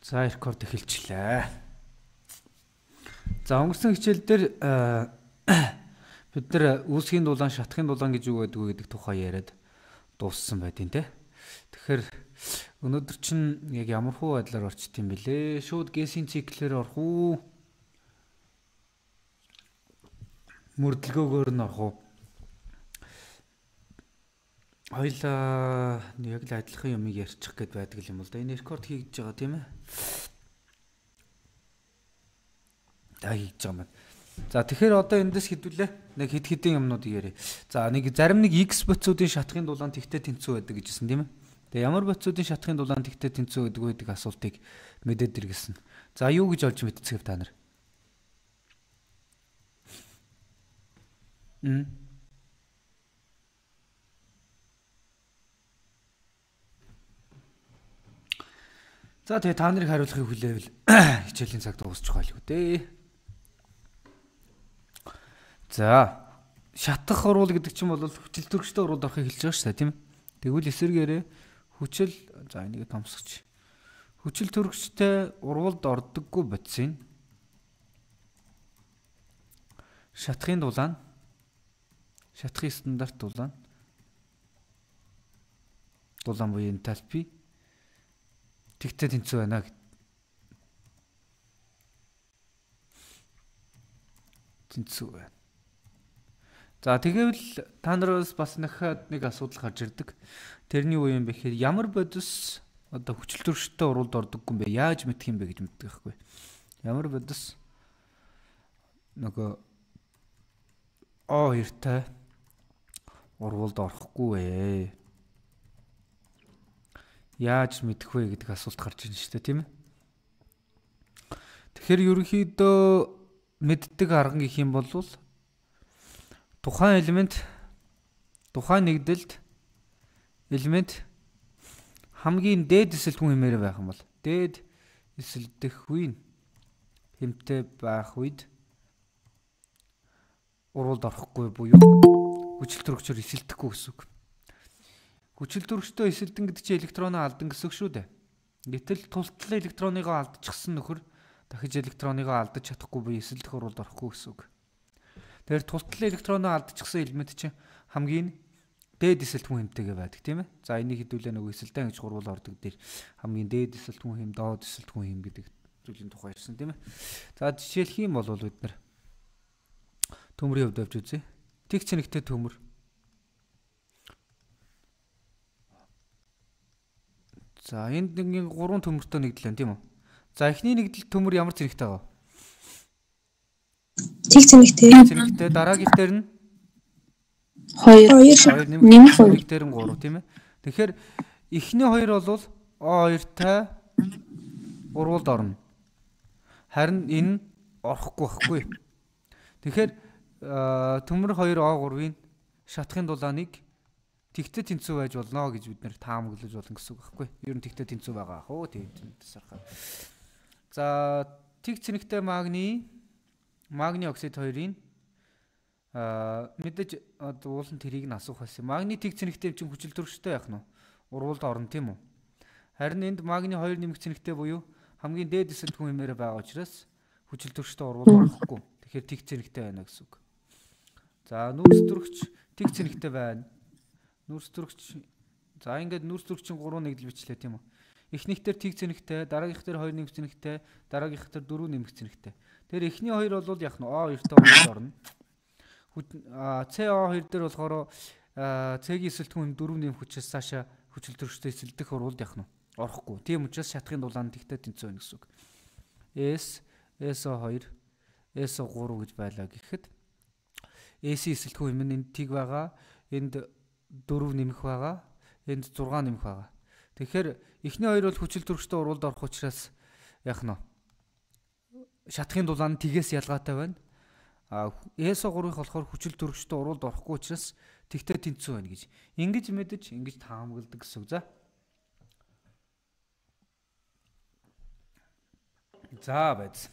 За рекорд эхэлчихлээ. За өнгөрсөн хичээл дээр бид нар үүсгийн дулаан, шатхын дулаан гэж юу вэ гэдэг тухай яриад дууссан байдیں۔ Тэ. Тэгэхээр өнөөдөр чинь яг ямар хуу байдлаар орчт юм бэлээ? Шууд гэсийн циклээр орох уу? Мөрдлгөөгөөр нь орох уу? Хоёлаа яг л адилхан юмыг ярьчих гээд байдаг юм бол да. Энэ рекорд хийж байгаа тийм ээ. Да хийж байгаа маань. За тэгэхээр одоо эндээс хэдүүлээ. Нэг хэд хэдэн юмнуудыг яриа. За нэг зарим нэг X боцуудын шатхын дулаан тэгтээ тэнцүү байдаг гэжсэн тийм ээ. Тэгээ ямар боцуудын шатхын дулаан тэгтээ тэнцүү байдаг гэдэг асуултыг мэдээд иргэсэн. За юу гэж олж мэдцгээв та нар? Мм За тэгээ та нарыг хариулахыг хүлээвэл хичээлийн цаг дуусчих байлгүй дээ. За шатах уруул гэдэг чинь бол хүчил төрөгчтэй уруулд орохыг хэлж байгаа шүү дээ тийм. Тэгвэл эсэргээрээ хүчил за энийг томсгоч. Хүчил төрөгчтэй уруулд ордоггүй бодисын шатахын дулаан шатахын стандарт дулаан дулаан буюу энтальпи Тэгтээ тэнцүү байна гэд. Тэнцүү байна. За тэгвэл та нараас бас дахиад нэг асуудал гарч ирдэг. Тэрний үе юм бэхээр ямар бодис одоо хүчил төрштэй уралд ордоггүй юм бэ? Яаж мэдх юм бэ гэж мэддэг байхгүй. Ямар бодис нөгөө оо хэртэй уралд орохгүй ээ яаж мэдэх вэ гэдэг асуулт гарч ирж дээ тийм ээ. Тэгэхээр ерөнхийдөө мэддэг арга гэх юм бол тухайн элемент тухайн нэгдэлд элемент хамгийн дээд эсэлтгүн хэмээр байх юм бол дээд эсэлдэх үе хэмтэй байх үед уралд орохгүй буюу хүчил төрөгчөөр эсэлдэхгүй гэсэн үг. Хүчил төрөгчтэй эсэлдэн гэдэг чинь электроноо алдан гэсэн шүү дээ. Гэтэл тултлал электроныгоо алдчихсан нөхөр дахиж электроныгоо алдаж чадахгүй буюу эсэлдэх уралд орохгүй гэсэн үг. Тэгэхээр тултлал электроноо алдчихсан элемент чинь хамгийн дээд эсэлтгүн хэмтэйгээ байдаг тийм ээ. За энийг хэдүүлээ нөгөө эсэлтэн гэж гурвал ордог дээр хамгийн дээд эсэлтгүн хэм, доод эсэлтгүн хэм гэдэг зүйлийн тухай ирсэн тийм ээ. За жишээлх юм бол бид нар төмрийн хувьд авч үзье. Тэг цэнэгтэй төмөр За энд нэг гурван төмөртөө нэгдэл байна тийм үү? За эхний нэгдэл төмөр ямар зэрэгтэй байгаа? Тэг зэрэгтэй. Зэрэгтэй дараагийнх нь 2 2 нэмэх зэрэгтэр нь 3 тийм ээ. Тэгэхээр эхний хоёр бол O2-тай урвалд орно. Харин энэ орохгүй байхгүй. Тэгэхээр төмөр 2 O3-ын шатхын дулааныг тэгтээ тэнцүү байж болно гэж бид нэр таамаглаж болно гэсэн үг байхгүй. Ер нь тэгтээ тэнцүү байгаа ах уу тэгээд тасархаа. За тэг цэнэгтэй магний магний оксид хоёрын аа мэдээж уулын тэрийг нь асуух байсан. Магний тэг цэнэгтэй чинь хүчил төрөштэй яах нь урвалд орно тийм үү? Харин энд магний хоёр нэмэх цэнэгтэй буюу хамгийн дээд эсэлт хүн хэмээр байгаа учраас хүчил төрөштэй урвалд орохгүй. Тэгэхээр тэг цэнэгтэй байна гэсэн үг. За нүүрс төрөгч тэг цэнэгтэй байна Нүрс төрөгч за ингээд нүрс төрөгчин 3 нэгдэл бичлээ тийм үү. Эхнийхтэр тийг зэнэгтэй, дараагийнхтэр 2 нэмэх зэнэгтэй, дараагийнхтэр 4 нэмэх зэнэгтэй. Тэр эхний хоёр бол яг нь O2-тэй уралд орно. CO2 дээр болохоор C-ийн эсэлтгүүн 4 нэмэх хүчээс цаашаа хүчил төрөгчтэй эсэлдэх уралд яг нь орохгүй. Тийм учраас шатхын дулаан тэгтээ тэнцүү байна гэсэн үг. S SO2 SO3 гэж байлаа гэхэд AC эсэлтгүүн юм энд тиг байгаа. Энд 4 нэмэх байгаа. Энд 6 нэмэх байгаа. Тэгэхээр эхний хоёр бол хүчил төрөгчтэй уралд орох учраас яах нь шатхын дулаан тгээс ялгаатай байна. А ESO 3-ыг болохоор хүчил төрөгчтэй уралд орохгүй учраас тэгтээ тэнцүү байна гэж. Ингэж мэдэж ингэж таамагладаг гэсэн үг. За. За байц.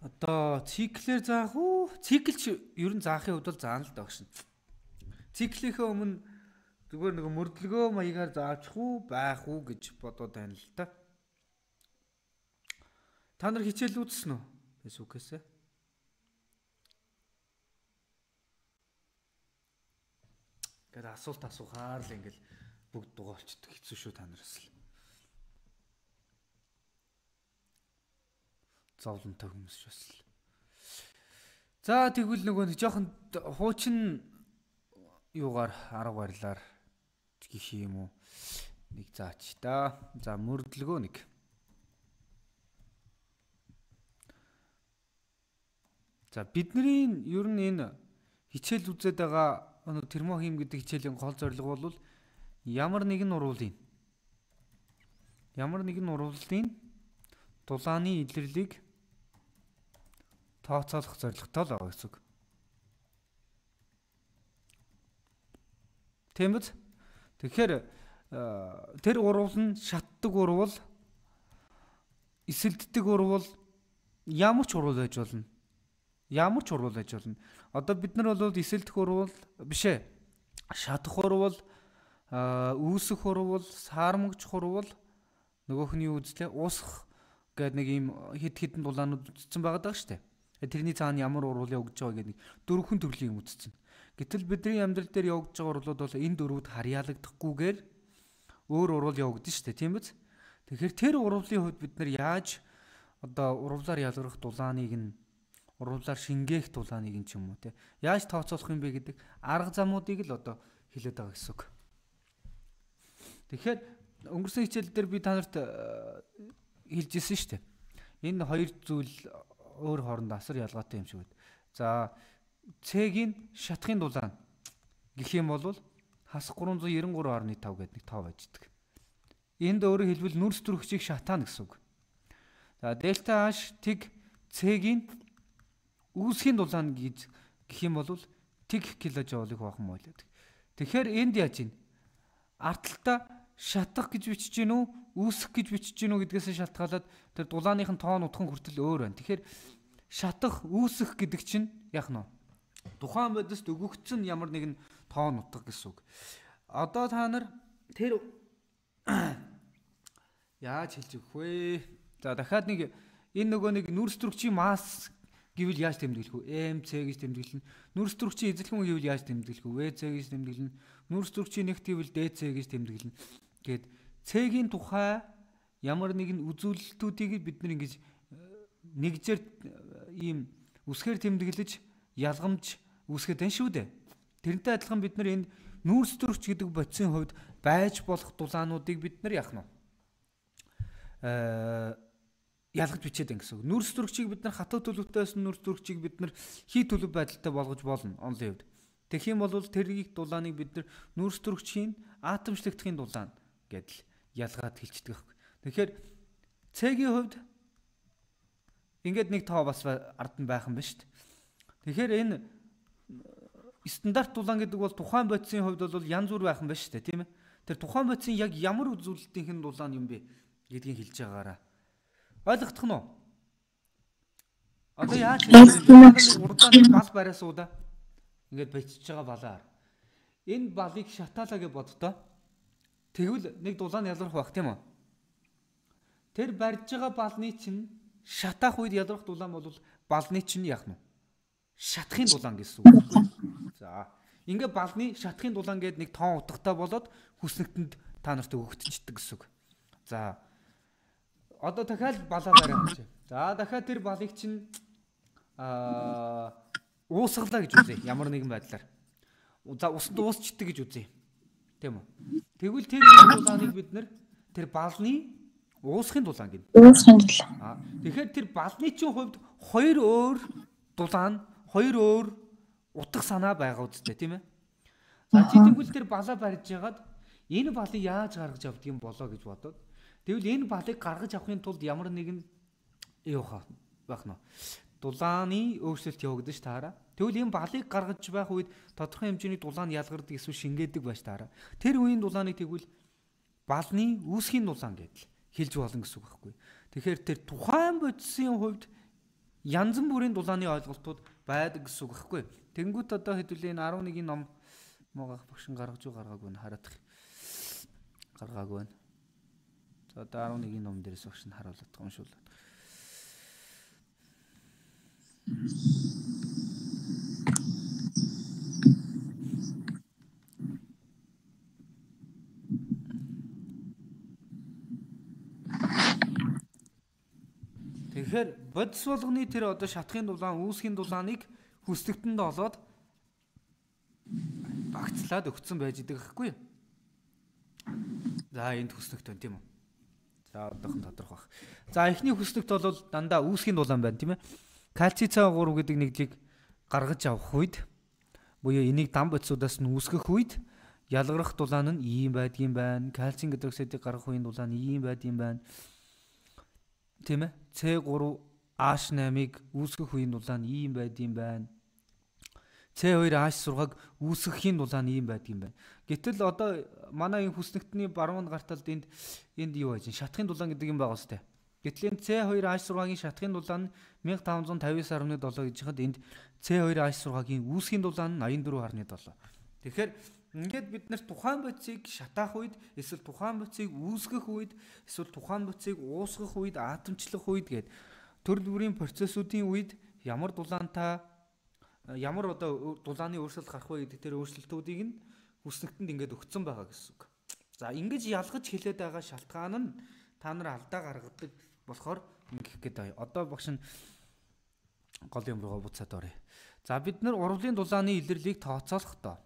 Одоо циклэр заах уу? Цикл ч ер нь заахын хувьд бол заана л даа шин. Циклийнхээ өмнө Зүгээр нэг мөрдлөгөө маягаар заавчих уу байх уу гэж бодоод байна л та. Та нар хичээл үзсэн үү? Facebook-ээс. Гэт асуулт асуухаар л ингээл бүгд дугаалчдаг хэцүү шүү та нараас л. Зовлонтой хүмүүс шээс л. За тэгвэл нөгөө нэг жоохон хуучин юугаар арга барилаар гэх юм уу нэг заач та. За мөрдлөгөө нэг. За бидний ер нь энэ хичээл үзээд байгаа термохим гэдэг хичээлийн гол зорилго бол ямар нэгэн уруулын ямар нэгэн уруулын дулааны илэрлийг тооцоолох зорилготой л байгаа гэсэн үг. Тийм биз? Тэгэхээр тэр урвал нь шатдаг урвал эсэлддэг урвал ямар ч урвал байж болно. Ямар ч урвал байж болно. Одоо бид нар бол эсэлдэх урвал биш ээ. Шатах урвал үүсэх урвал, саармагч урвал нөгөөхний үзлээ уусах гэдэг нэг ийм хид хідэн дулаанууд үтцсэн байгаа даа штэ. Тэрний цаана ямар урвал явж байгаа гэдэг дөрвөн төрлийн юм үтцсэн. Гэтэл бидний амьдрал дээр явж байгаа урлууд бол энэ дөрвөд харьяалагдахгүйгээр өөр урвал явагдана шүү дээ, тийм биз? Тэгэхээр тэр урвалын хувьд бид нар яаж одоо урвалаар ялгарх дулааныг нь урвалаар шингээх дулааныг нь ч юм уу те яаж тооцоолох юм бэ гэдэг арга замуудыг л одоо хэлээд байгаа гэсэн үг. Тэгэхээр өнгөрсөн хичээл дээр би та нарт хэлжсэн шүү дээ. Энэ хоёр зүйл өөр хооронд асар ялгаатай юм шиг байна. За цэгийн шатхын дулаан гэх юм бол хас 393.5 гэдэг нэг тоо байждаг. Энд өөрөөр хэлбэл нүрс төрөгчийг шатаана гэсэн үг. За дельта h тэг цэгийн үүсгийн дулаан гэж гэх юм бол тэг киложоулыг хуваах юм байлаа. Тэгэхээр энд яаж ийн? Арталтаа шатах гэж бичиж гин үү? Үүсэх гэж бичиж гин үү гэдгээс шалтгаалаад тэр дулааных нь тоон утхан хүртэл өөр байна. Тэгэхээр шатах, үүсэх гэдэг чинь яах нь? Тухайн бодист өгөгдсөн ямар нэгэн тоон утга гэсэн үг. Одоо та нар тэр яаж хэлж өгөх вэ? За дахиад нэг энэ нөгөө нэг нүрс төрөгчийн масс гэвэл яаж тэмдэглэх вэ? ЭМЦ гэж тэмдэглэнэ. Нүрс төрөгчийн эзэлхэн гэвэл яаж тэмдэглэх вэ? ВЦ гэж тэмдэглэнэ. Нүрс төрөгчийн нэгт гэвэл ДЦ гэж тэмдэглэнэ. Гэт цэгийн тухай ямар нэгэн үзүүлэлтүүдийг бид нар ингэж нэгжээр ийм үсгээр тэмдэглэж ялгамж үүсгэж байна шүү дээ. Тэрнтэй адилхан бид нар энэ нүүрс төрөгч гэдэг бодисын хувьд байж болох дулаануудыг бид нар яах нь э ялгаж бичээд байна гэсэн үг. Нүүрс төрөгчийг бид нар хатуу төлөвтэйс нүүрс төрөгчийг бид нар хий төлөв байдалтай болгож болно онлын хувьд. Тэгэх юм бол тэрийг дулааныг бид нар нүүрс төрөгчийн атомчлогдохын дулаан гэдэл ялгаад хэлцдэг. Тэгэхээр цэгийн хувьд ингээд нэг тоо бас ард нь байх юм ба шүү дээ. Тэгэхээр энэ стандарт дулаан гэдэг бол тухайн бодисын хувьд бол янз бүр байх юм байна шүү дээ, тийм ээ. Тэр тухайн бодисын яг ямар үзүүлэлтийн дулаан юм бэ гэдгийг хэлж байгаараа. Ойлгох нь уу? Одоо яаж урдаан гал бариа сууда. Ингээд бичиж байгаа балаар. Энэ балыг шатаалаа гэж боддоо. Тэгвэл нэг дулаан ялгарх байх тийм үү? Тэр барьж байгаа балны чинь шатаах үед ялгарх дулаан бол балны чинь яах нь вэ? шатхын дулаан гэсэн үг. За. Ингээ балны шатхын дулаан гэдэг нэг тоон утгатай болоод хүснэгтэнд та нарт өгөгдчихдэг гэсэн үг. За. Одоо дахиад балаа бариа гэж. За дахиад тэр балыг чинь аа уусгалаа гэж үзье. Ямар нэгэн байдлаар. За усанд уусчдаг гэж үзье. Тийм үү? Тэгвэл тэр дулааныг бид нэр тэр балны уусхын дулаан гэдэг. Уусхын дулаан. Аа тэгэхээр тэр балны чинь хувьд хоёр өөр дулаан хоёр өөр утга санаа байгаа үстэй тийм ээ. За чи тэгвэл тэр балаа барьж ягаад энэ балыг яаж гаргаж авдгийм болоо гэж бодоод тэгвэл энэ балыг гаргаж авахын тулд ямар нэгэн юу хаа байх нь дулааны өөрчлөлт явагдаж таараа. Тэгвэл энэ балыг гаргаж байх үед тодорхой хэмжээний дулаан ялгардаг эсвэл шингээдэг байж таараа. Тэр үеийн дулааныг тэгвэл балны үүсгийн дулаан гэдэл хэлж болно гэсэн үг байхгүй. Тэгэхээр тэр тухайн бодисын хувьд янз бүрийн дулааны ойлголтууд байдаг гэсэн үг байхгүй. Тэнгүүт одоо хэдүүлээ энэ 11-ийн ном Могаах багш нь гаргаж уу гаргаагүй нь хараадах. Гаргаагүй нь. За одоо 11-ийн ном дээрээс багш нь харуулдаг уншуулдаг. Тэгэхээр бодис болгоны тэр одоо шатхын дулаан, үүсгийн дулааныг хүсдэгтэнд олоод багцлаад өгцөн байж идэг гэхгүй юу? За энд хүснэгт байна тийм үү? За одоохон тодорхой баг. За эхний хүснэгт бол дандаа үүсгийн дулаан байна тийм ээ. Кальци С3 гэдэг нэгжийг гаргаж авах үед буюу энийг дан бодисудаас нь үүсгэх үед ялгарх дулаан нь ийм байдгийн байна. Кальцийн гидроксидыг гаргах үеийн дулаан ийм байдгийн байна. Тийм ээ. C3H8-ыг үүсгэх үеийн дулаан ийм байдгийн байна. C2H6-аг үүсгэхийн дулаан ийм байдгийн байна. Гэтэл одоо манай энэ хүснэгтний баруун гарталд энд энд юу байж шатхын дулаан гэдэг юм байгаа сте. Гэтэл энэ C2H6-гийн шатхын дулаан нь 1559.7 гэж хад энд C2H6-гийн үүсгийн дулаан нь 84.7. Тэгэхээр ингээд бид нарт тухайн бодисыг шатаах үед эсвэл тухайн бодисыг үүсгэх үед эсвэл тухайн бодисыг уусгах үед атомчлох үед гээд төрөл бүрийн процессуудын үед ямар дулаантай ямар одоо дулааны өөрчлөлт гарах вэ гэдэг тэр өөрчлөлтүүдийг нь хүснэгтэнд ингээд өгцөн байгаа гэсэн үг. За ингэж ялгаж хэлээд байгаа шалтгаан нь та нар алдаа гаргадаг болохоор ингэх гээд байна. Одоо багш нь гол юм руугаа буцаад оръё. За бид нар урвалын дулааны илэрлийг тооцоолох тоо.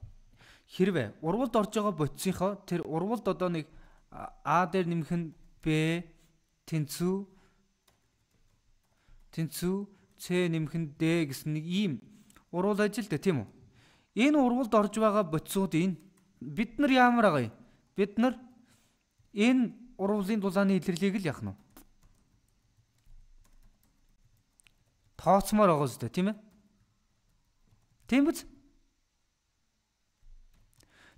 Хэрвээ урвалд орж байгаа бодисынхоо тэр урвалд одоо нэг А дээр нэмэх нь Б тэнцүү тэнцүү С нэмэх нь Д гэсэн нэг ийм урвал ажил дээ тийм үү? Энэ урвалд орж байгаа бодисууд энэ бид нар ямар байгаа юм? Бид нар энэ урвалын дулааны илэрлийг л яах нь Тооцмоор байгаа зү тийм ээ? Тийм биз?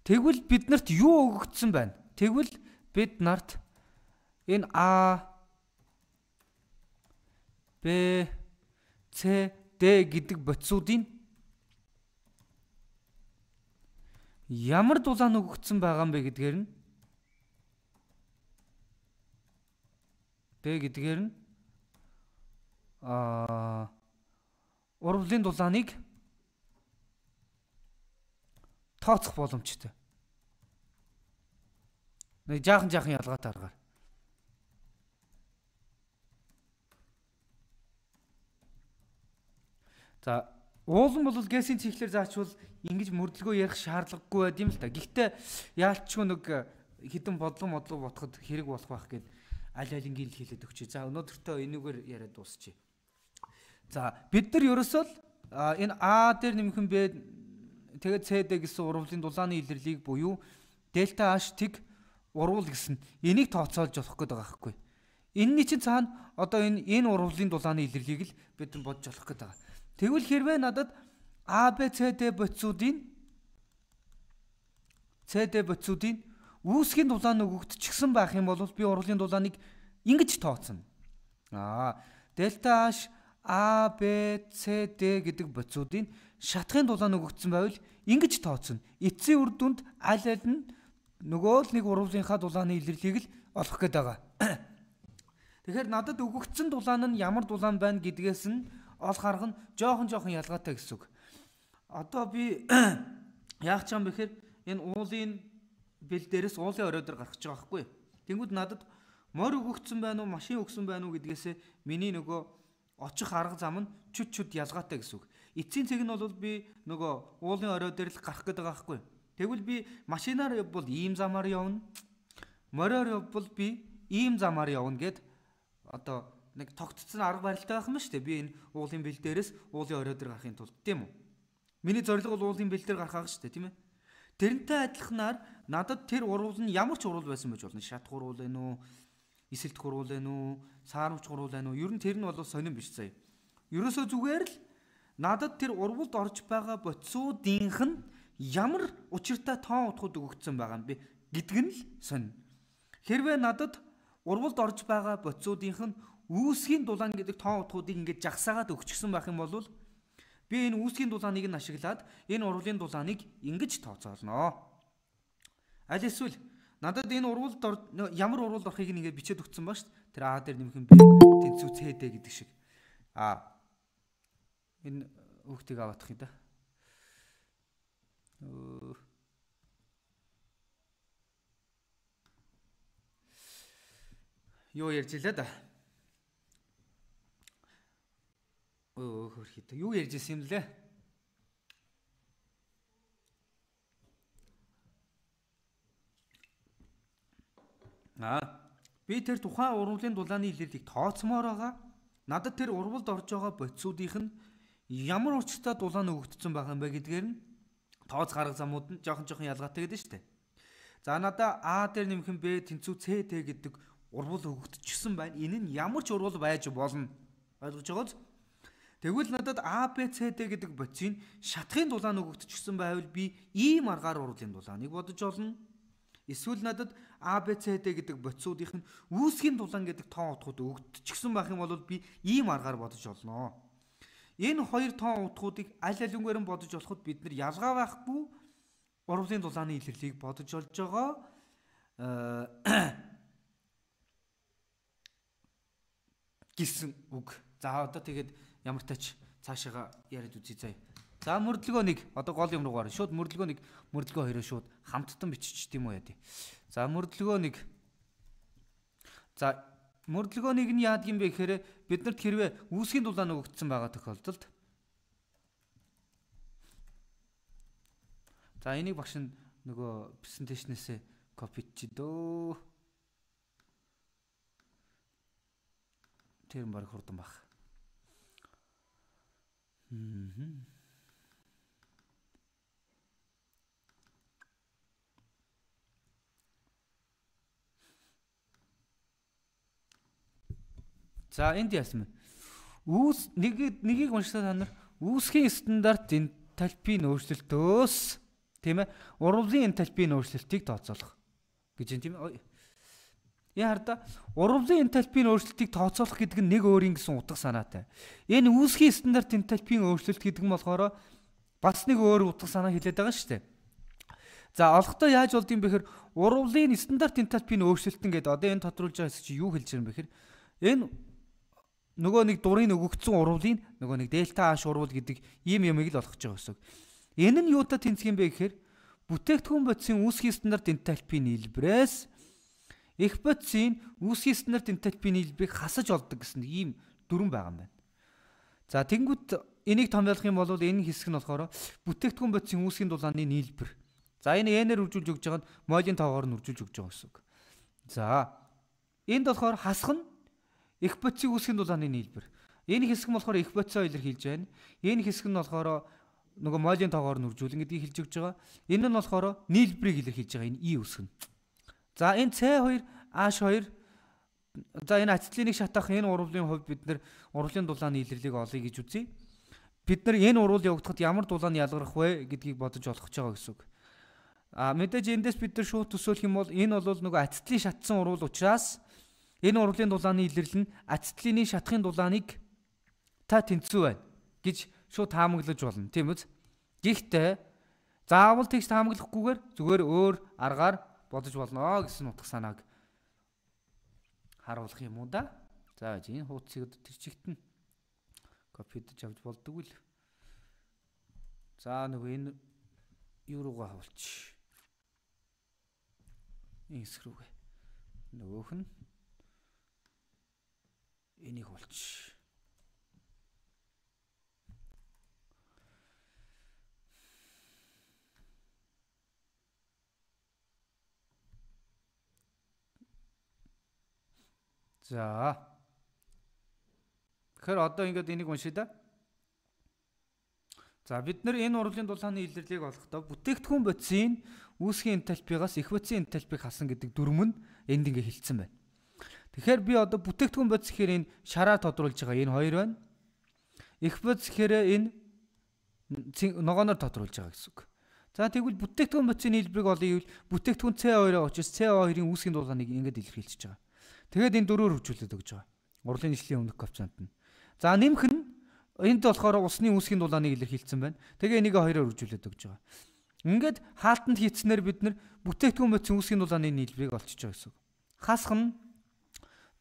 Тэгвэл бид нарт юу өгөгдсөн байна? Тэгвэл бид нарт энэ А Б С Д гэдэг бодисуудын ямар дулаан өгөгдсөн байгаа юм бэ гэдгээр нь Д гэдгээр нь а урвлын дулааныг тооцох боломжтой. Нэг жаахан жаахан ялгаатай аргаар. За Уулан бол гэсийн цэглэр заачвал ингэж мөрдлгөө ярих шаардлагагүй байд юм л та. Гэхдээ яалчгүй нэг хідэн бодлого модлого ботход хэрэг болох байх гэд аль алингийн л хэлээд өгчээ. За өнөөдөртөө энүүгээр яриад дуусчээ. За бид нар ерөөсөө энэ А дээр нэмхэн Б тэгээд С дээр гэсэн урвалын дулааны илэрлийг буюу дельта H тэг урвал гэсэн энийг тооцоолж болох гэдэг байгаа байхгүй. Энийний чинь цаана одоо энэ энэ урвалын дулааны илэрлийг л бид нар бодож болох гэдэг байгаа. Тэгвэл хэрвээ надад А Б С Д бодисуудын С Д бодисуудын үүсгийн дулаан өгөгдчихсэн байх юм бол би урлагийн дулааныг ингэж тооцно. Аа дельта H А Б С Д гэдэг бодисуудын шатхын дулаан өгөгдсөн байвал ингэж тооцно. Эцсийн үр дүнд аль аль нь нөгөө л нэг урвалынхаа дулааны илэрлийг л олох гээд байгаа. Тэгэхээр надад өгөгдсөн дулаан нь ямар дулаан байна гэдгээс нь олох арга нь жоохон жоохон ялгаатай гэсэн үг. Одоо би яах ч юм бэхээр энэ уулын бэл дээрээс уулын орой дээр гарах гэж байгаа байхгүй. Тэнгүүд надад морь өгөгдсөн байна уу, машин өгсөн байна уу гэдгээсээ миний нөгөө очих арга зам нь чүт чүт ялгаатай гэсэн үг. Эцсийн цэг нь бол би нөгөө уулын орой дээр л гарах гэдэг байхгүй. Тэгвэл би машинаар явбал ийм замаар явна. Мориор явбал би ийм замаар явна гэд одоо нэг тогтцсон арга барилтай байх юм шүү дээ. Би энэ уулын бэл дээрээс уулын орой дээр гарахын тулд тийм үү? Миний зорилго бол уулын бэл дээр гарах шүү дээ, тийм ээ? Тэрнтэй адилханаар надад тэр урвал нь ямар ч урвал байсан байж болно. Шат гурвал байна уу? Эсэлт гурвал байна уу? Саарамч гурвал байна уу? Ер нь тэр нь бол сонирн биш заяа. Ерөөсөө зүгээр л надад тэр урвалд орж байгаа боцоодынх нь ямар учиртай тоон утгууд өгөгдсөн байгаа юм бэ гэдг нь л сонь. Хэрвээ надад урвалд орж байгаа боцоодынх нь үүсгийн дулаан гэдэг тоон утгуудыг ингээд жагсаагаад өгчихсөн байх юм бол Би энэ үүсгийн дулааныг нь ашиглаад энэ урвалын дулааныг ингэж тооцоолно. Аль эсвэл надад энэ урвалд ямар урвалд орохыг ингээд бичээд өгсөн ба шүү дээ. Тэр А дээр нэмэх юм би тэнцүү CD гэдэг шиг. А энэ хүүхдийг аваадах юм да. Юу ярьж илаа да? Өө хөрхий. Юу ярьж исэн юм лээ? Аа би тэр тухайн урвалын дулааны илэрлийг тооцмоор байгаа. Надад тэр урвалд орж байгаа бодисуудынх нь ямар учиртай дулаан өгөгдсөн байгаа юм бэ гэдгээр нь тооц гарга замууд нь жоохон жоохон ялгаатай гэдэг нь шүү дээ. За надаа А дээр нэмхэн Б тэнцүү С Т гэдэг урвал өгөгдчихсэн байна. Энэ нь ямар ч урвал байж болно. Ойлгож байгааз? Тэгвэл надад А Б С Д гэдэг бодисыг шатхын дулаан өгөгдчихсэн байвал би ийм аргаар урвалын дулааныг бодож олно. Эсвэл надад Д гэдэг бодисуудынх нь үүсгийн дулаан гэдэг тоон утгууд өгөгдчихсэн байх юм бол би ийм аргаар бодож олно. Энэ хоёр тоон утгуудыг аль алингээр нь бодож болоход бид нар ялгаа байхгүй урвалын дулааны илэрлийг бодож олж байгаа. гэсэн үг. За одоо тэгээд ямар тач цаашаага яриад үзье заяа. За мөрдлөгөө нэг одоо гол юм руугаар шууд мөрдлөгөө нэг мөрдлөгөө хоёроо шууд хамттан биччих тийм үү яа. За мөрдлөгөө нэг За мөрдлөгөөнийг нь яадаг юм бэ гэхээр биднэрт хэрвээ үүсгийн дулаан өгөгдсөн байгаа тохиолдолд За энийг багш нь нөгөө презентацнээсээ копичи дөө. Тэр баг хурдан баг. Хм. За энд яасан бэ? Үүс нэг нэгийг уншсаа та нар үүсгийн стандарт энтальпийн өөрчлөлтөөс тийм ээ урвалын энтальпийн өөрчлөлтийг тооцоолох гэж юм тийм ээ. Яа хараа урвалын энтальпийн өөрчлөлтийг тооцоолох гэдэг нь нэг өөрийн гэсэн утга санаатай. Энэ үүсгийн стандарт энтальпийн өөрчлөлт гэдэг нь болохоор бас нэг өөр утга санаа хэлээд байгаа шүү дээ. За олохдоо яаж болд юм бэ гэхээр урвалын стандарт энтальпийн өөрчлөлтөн гэдэг одоо энэ тодруулж байгаа чи юу хэлж байгаа юм бэ гэхээр энэ нөгөө нэг дурын өгөгдсөн урвалын нөгөө нэг дельта H урвал гэдэг ийм юмыг л олгож байгаа гэсэн. Энэ нь юутай тэнцэх юм бэ гэхээр бүтээгдэхүүн бодисын үүсгийн стандарт энтальпийн нийлбэрээс их бодисын үүсгийн стандарт энтальпийн нийлбэрийг хасаж олдог гэсэн ийм дүрэн байгаа юм байна. За тэнгуут энийг томьёолох юм бол энэ хэсэг нь болохоор бүтээгдэхүүн бодисын үүсгийн дулааны нийлбэр. За энэ n-ээр үржүүлж өгж байгаа нь молийн тоогоор нь үржүүлж өгж байгаа гэсэн үг. За энд болохоор хасах нь Их бодисыг үүсгэн дулааны нийлбэр. Энэ хэсэг нь болохоор их бодисоо илэрхийлж байна. Энэ хэсэг нь болохоор нөгөө молийн тоогоор нь үржүүлэн гэдгийг хэлж өгч байгаа. Энэ нь болохоор нийлбэрийг илэрхийлж байгаа энэ и үсгэн. За энэ C2 H2 за энэ ацетилиныг шатах энэ урвалын хувьд бид нар урвалын дулааны илэрлийг олъё гэж үзье. Бид нар энэ урвал явагдахад ямар дулаан ялгарх вэ гэдгийг бодож олох гэж байгаа гэсэн үг. А мэдээж эндээс бид нар шууд төсөөлөх юм бол энэ бол нөгөө ацетилин шатсан урвал учраас Энэ урлагийн дулааны илэрлэл нь ацетлины шатхын дулааныг та тэнцүү байна гэж шууд таамаглаж болно. Тийм үз? Гэхдээ заавал тэгж таамаглахгүйгээр зүгээр өөр аргаар бодож болно гэсэн утга санааг харуулах юм уу да? За энэ хуудсыг тэр чигт нь копидж авч болдгоо л. За нөгөө энэ юу руугаа хавуулчих. Хэсэг рүүгээ. Нөгөөх нь энийг болч. За. Тэгэхээр одоо ингээд энийг уншъя да. За бид нар энэ урлагийн дулааны илэрлийг олохдоо бүтээгдэхүүн бодисын үүсгийн энтальпигаас их бодисын энтальпиг хасан гэдэг дүрм нь энд ингээ хэлсэн байна. Тэгэхээр би одоо бүтээгдэхүүн бодис гэхээр энэ шараар тодруулж байгаа энэ хоёр байна. Их бодис гэхээр энэ ногооноор тодруулж байгаа гэсэн үг. За тэгвэл бүтээгдэхүүн бодисын нийлбэрийг олъё гэвэл бүтээгдэхүүн C2-аа учраас CO2-ын үүсгийн дулааныг ингэж илэрхийлж байгаа. Тэгээд энэ дөрөөр хөвжүүлээд өгж байгаа. Урлын нийслэлийн өмнөх коэффициент нь. За нэмэх нь энд болохоор усны үүсгийн дулааныг илэрхийлсэн байна. Тэгээ энийг хоёроор үржүүлээд өгч байгаа. Ингээд хаалтанд хийцснээр бид нар бүтээгдэхүүн бодис үүсгийн дулааны нийлбэрийг олчиж байгаа гэсэн үг. Хасх нь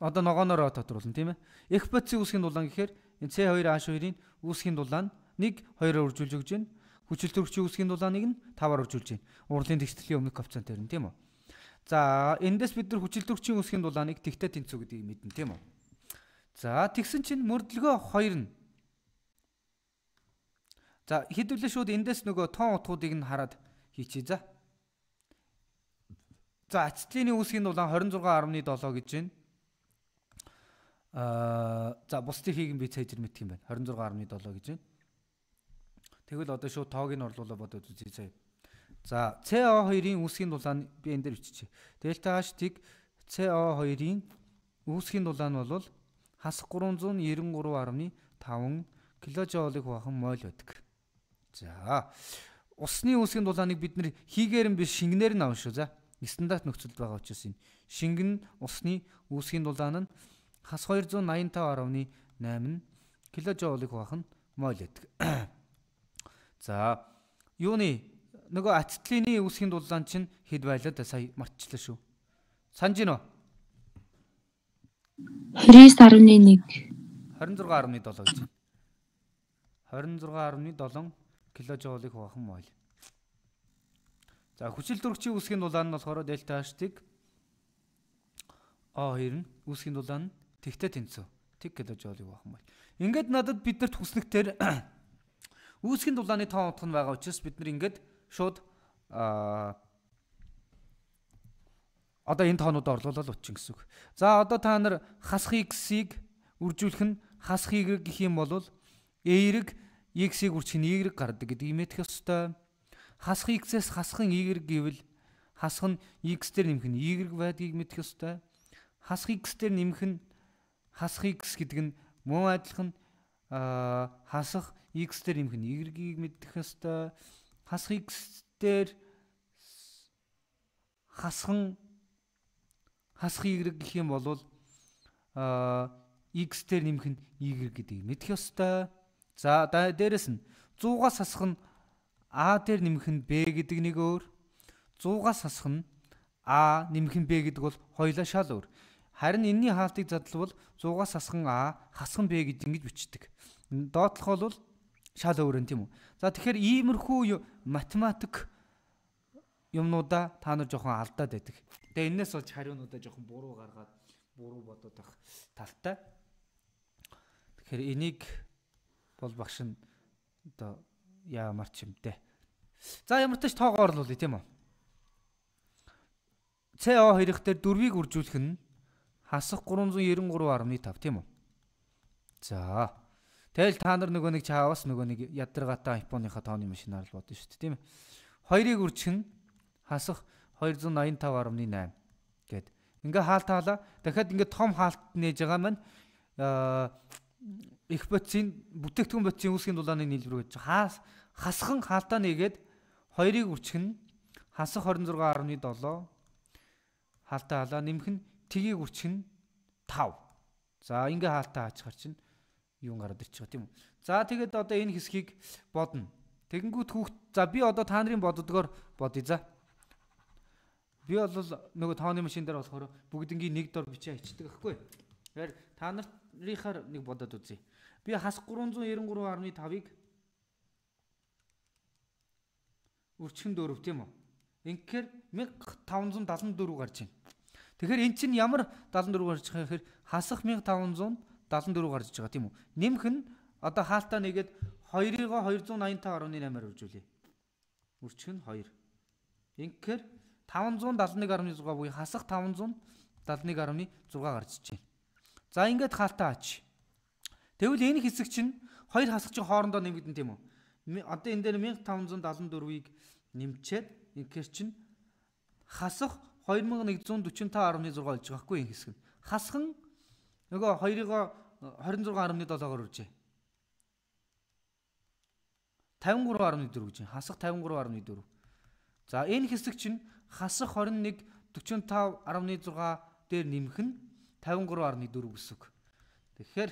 одоо ногооноор тодруулна тийм ээ. Бодис үүсгийн дулаан гэхээр энэ C2H2-ийн үүсгийн дулаан нэг хоёроор үржүүлж өгч байна. Хүчил төрөгчийн үүсгийн дулааныг нь таваар үржүүлж байна. Урлагийн тэгстэлийн өмнөх коэффициент нь тийм үү. За эндээс бид нар хүчил төрөгчийн үүсгийн дулааныг тэгтээ тэнцүү гэдгийг мэднэ тийм үү. За тэгсэн чинь мөрдлөгөө 2 нь За хэдүүлээ шууд эндээс нөгөө тоон утгуудыг нь хараад хийчихье за. За ацтлины үүсгийн дулаан 26.7 гэж байна. Аа за бусдыг хийгэн би цайжэр мэдх юм байна. 26.7 гэж байна. Тэгвэл одоо шууд тоог нь орлуулаа бодоод үзье заяа. За CO2-ын үүсгийн дулаан би энэ дээр биччихье. Дельта H-ийг CO2-ын үүсгийн дулаан бол хасах 393.5 кJ-ыг хувахан моль байдаг. За. Усны үүсгийн дулааныг бид нэр хийгээр нь биш шингэнээр нь авна шүү. За. Стандарт нөхцөлд байгаа учраас энэ шингэн усны үүсгийн дулаан нь хас 285.8 кJ-ыг хуваах нь моль гэдэг. За. Юуны нөгөө ацетлины үүсгийн дулаан чинь хэд байлаа да сая мартчихлаа шүү. Санаж гинөө. 29.1 26.7 гэж. 26.7 кJ-ыг хуваах нь мойл. За хүчил төрөгчийн үүсгийн дулаан нь болохоор дельта H-ийг А2 нь үүсгийн дулаан нь тэгтээ тэнцүү. Тэг кJ-ыг хуваах нь мойл. Ингээд надад биднэрт хүснэгтэр үүсгийн дулааны тоон утга нь байгаа учраас бид нар ингээд шууд а одоо энэ тоонууд орлуулаад утчин гэсэн үг. За одоо та нар хасах x-ийг үржүүлэх нь хасах y гэх юм бол e-ийг x-ийг үржих нь y гардаг гэдгийг мэдэх ёстой. Хасах x-ээс хасах нь y гэвэл хасах нь x дээр нэмэх нь y байдгийг мэдэх ёстой. Хасах x дээр нэмэх нь хасах x гэдэг нь мөн адилхан хасах x дээр нь y-ийг мэдэх ёстой. Хасах x дээр хасхан хасах y гэх юм бол x дээр нэмэх нь y гэдгийг мэдэх ёстой. За дээрэс нь 100-аас хасах нь А дээр нэмэх нь Б гэдэг нэг өөр. 100-аас хасах нь А нэмэх нь Б гэдэг бол хоёулаа шал өөр. Харин энэний хаалтыг задлавал 100-аас хасах нь А хасах нь Б гэж ингэж бичдэг. Доотлох бол шал өөр юм тийм үү. За тэгэхээр иймэрхүү математик юмнуудаа та нар жоохон алдаад байдаг. Тэгээ энээс болж хариунуудаа жоохон буруу гаргаад буруу бодоод байх талтай. Тэгэхээр энийг бол багш нь одоо яамар ч юм те. За ямар ч тач тоогоо орлуулъя тийм үү. CO2 дээр дөрвийг үржүүлэх нь хасах 393.5 тийм үү. За. Тэгэл та нар нөгөө нэг чаавас нөгөө нэг ядаргатай iPhone-ийнхаа тооны машинаар л бодно шүү дээ тийм ээ. Хоёрыг үржих нь хасах 285.8 гэд. Ингээ хаалтаалаа. Дахиад ингээ том хаалт нээж байгаа маань их бодисын бүтээгдэхүүн бодисын үүсгийн дулааны нийлбэр гэж хаас хасхан хаалтаа нэгээд хоёрыг үрчх нь хасах 26.7 хаалтаа халаа нэмэх нь тгийг үрчх нь 5. За ингээ хаалтаа хаачихар чинь юун гараад ирчих тийм үү. За тэгээд одоо энэ хэсгийг бодно. Тэгэнгүүт хүүхд за би одоо та нарын боддгоор бодъё за. Би бол нөгөө тооны машин дээр болохоор бүгднгийн нэг дор бичээ ичдэг аахгүй. Тэгэхээр та нарынхаар нэг бодоод үзье. Би хас 393.5-ыг үрчхэн дөрөв тийм үү? Инхээр 1574 гарч байна. Тэгэхээр эн чинь ямар 74 гарч байгаа гэхээр хасах 1574 гарч байгаа тийм үү? Нэмэх нь одоо хаалтаа нэгээд 2-ыг 285.8-аар үржүүлье. Үрчх нь 2. Инхээр 571.6 буюу хасах 571.6 гарч байна. За ингээд хаалтаа аач. Тэгвэл энэ хэсэг чинь хоёр хасах чинь хоорондоо нэмэгдэн тийм үү? Одоо энэ дээр 1574-ийг нэмчээд инхээр чинь хасах 2145.6 олж байгаа хгүй энэ хэсэг нь. Хасхан нөгөө хоёрыгоо 26.7-оор үржээ. 53.4 гэж байна. Хасах 53.4. За энэ хэсэг чинь хасах 2145.6 дээр нэмэх нь 53.4 гэсэн үг. Тэгэхээр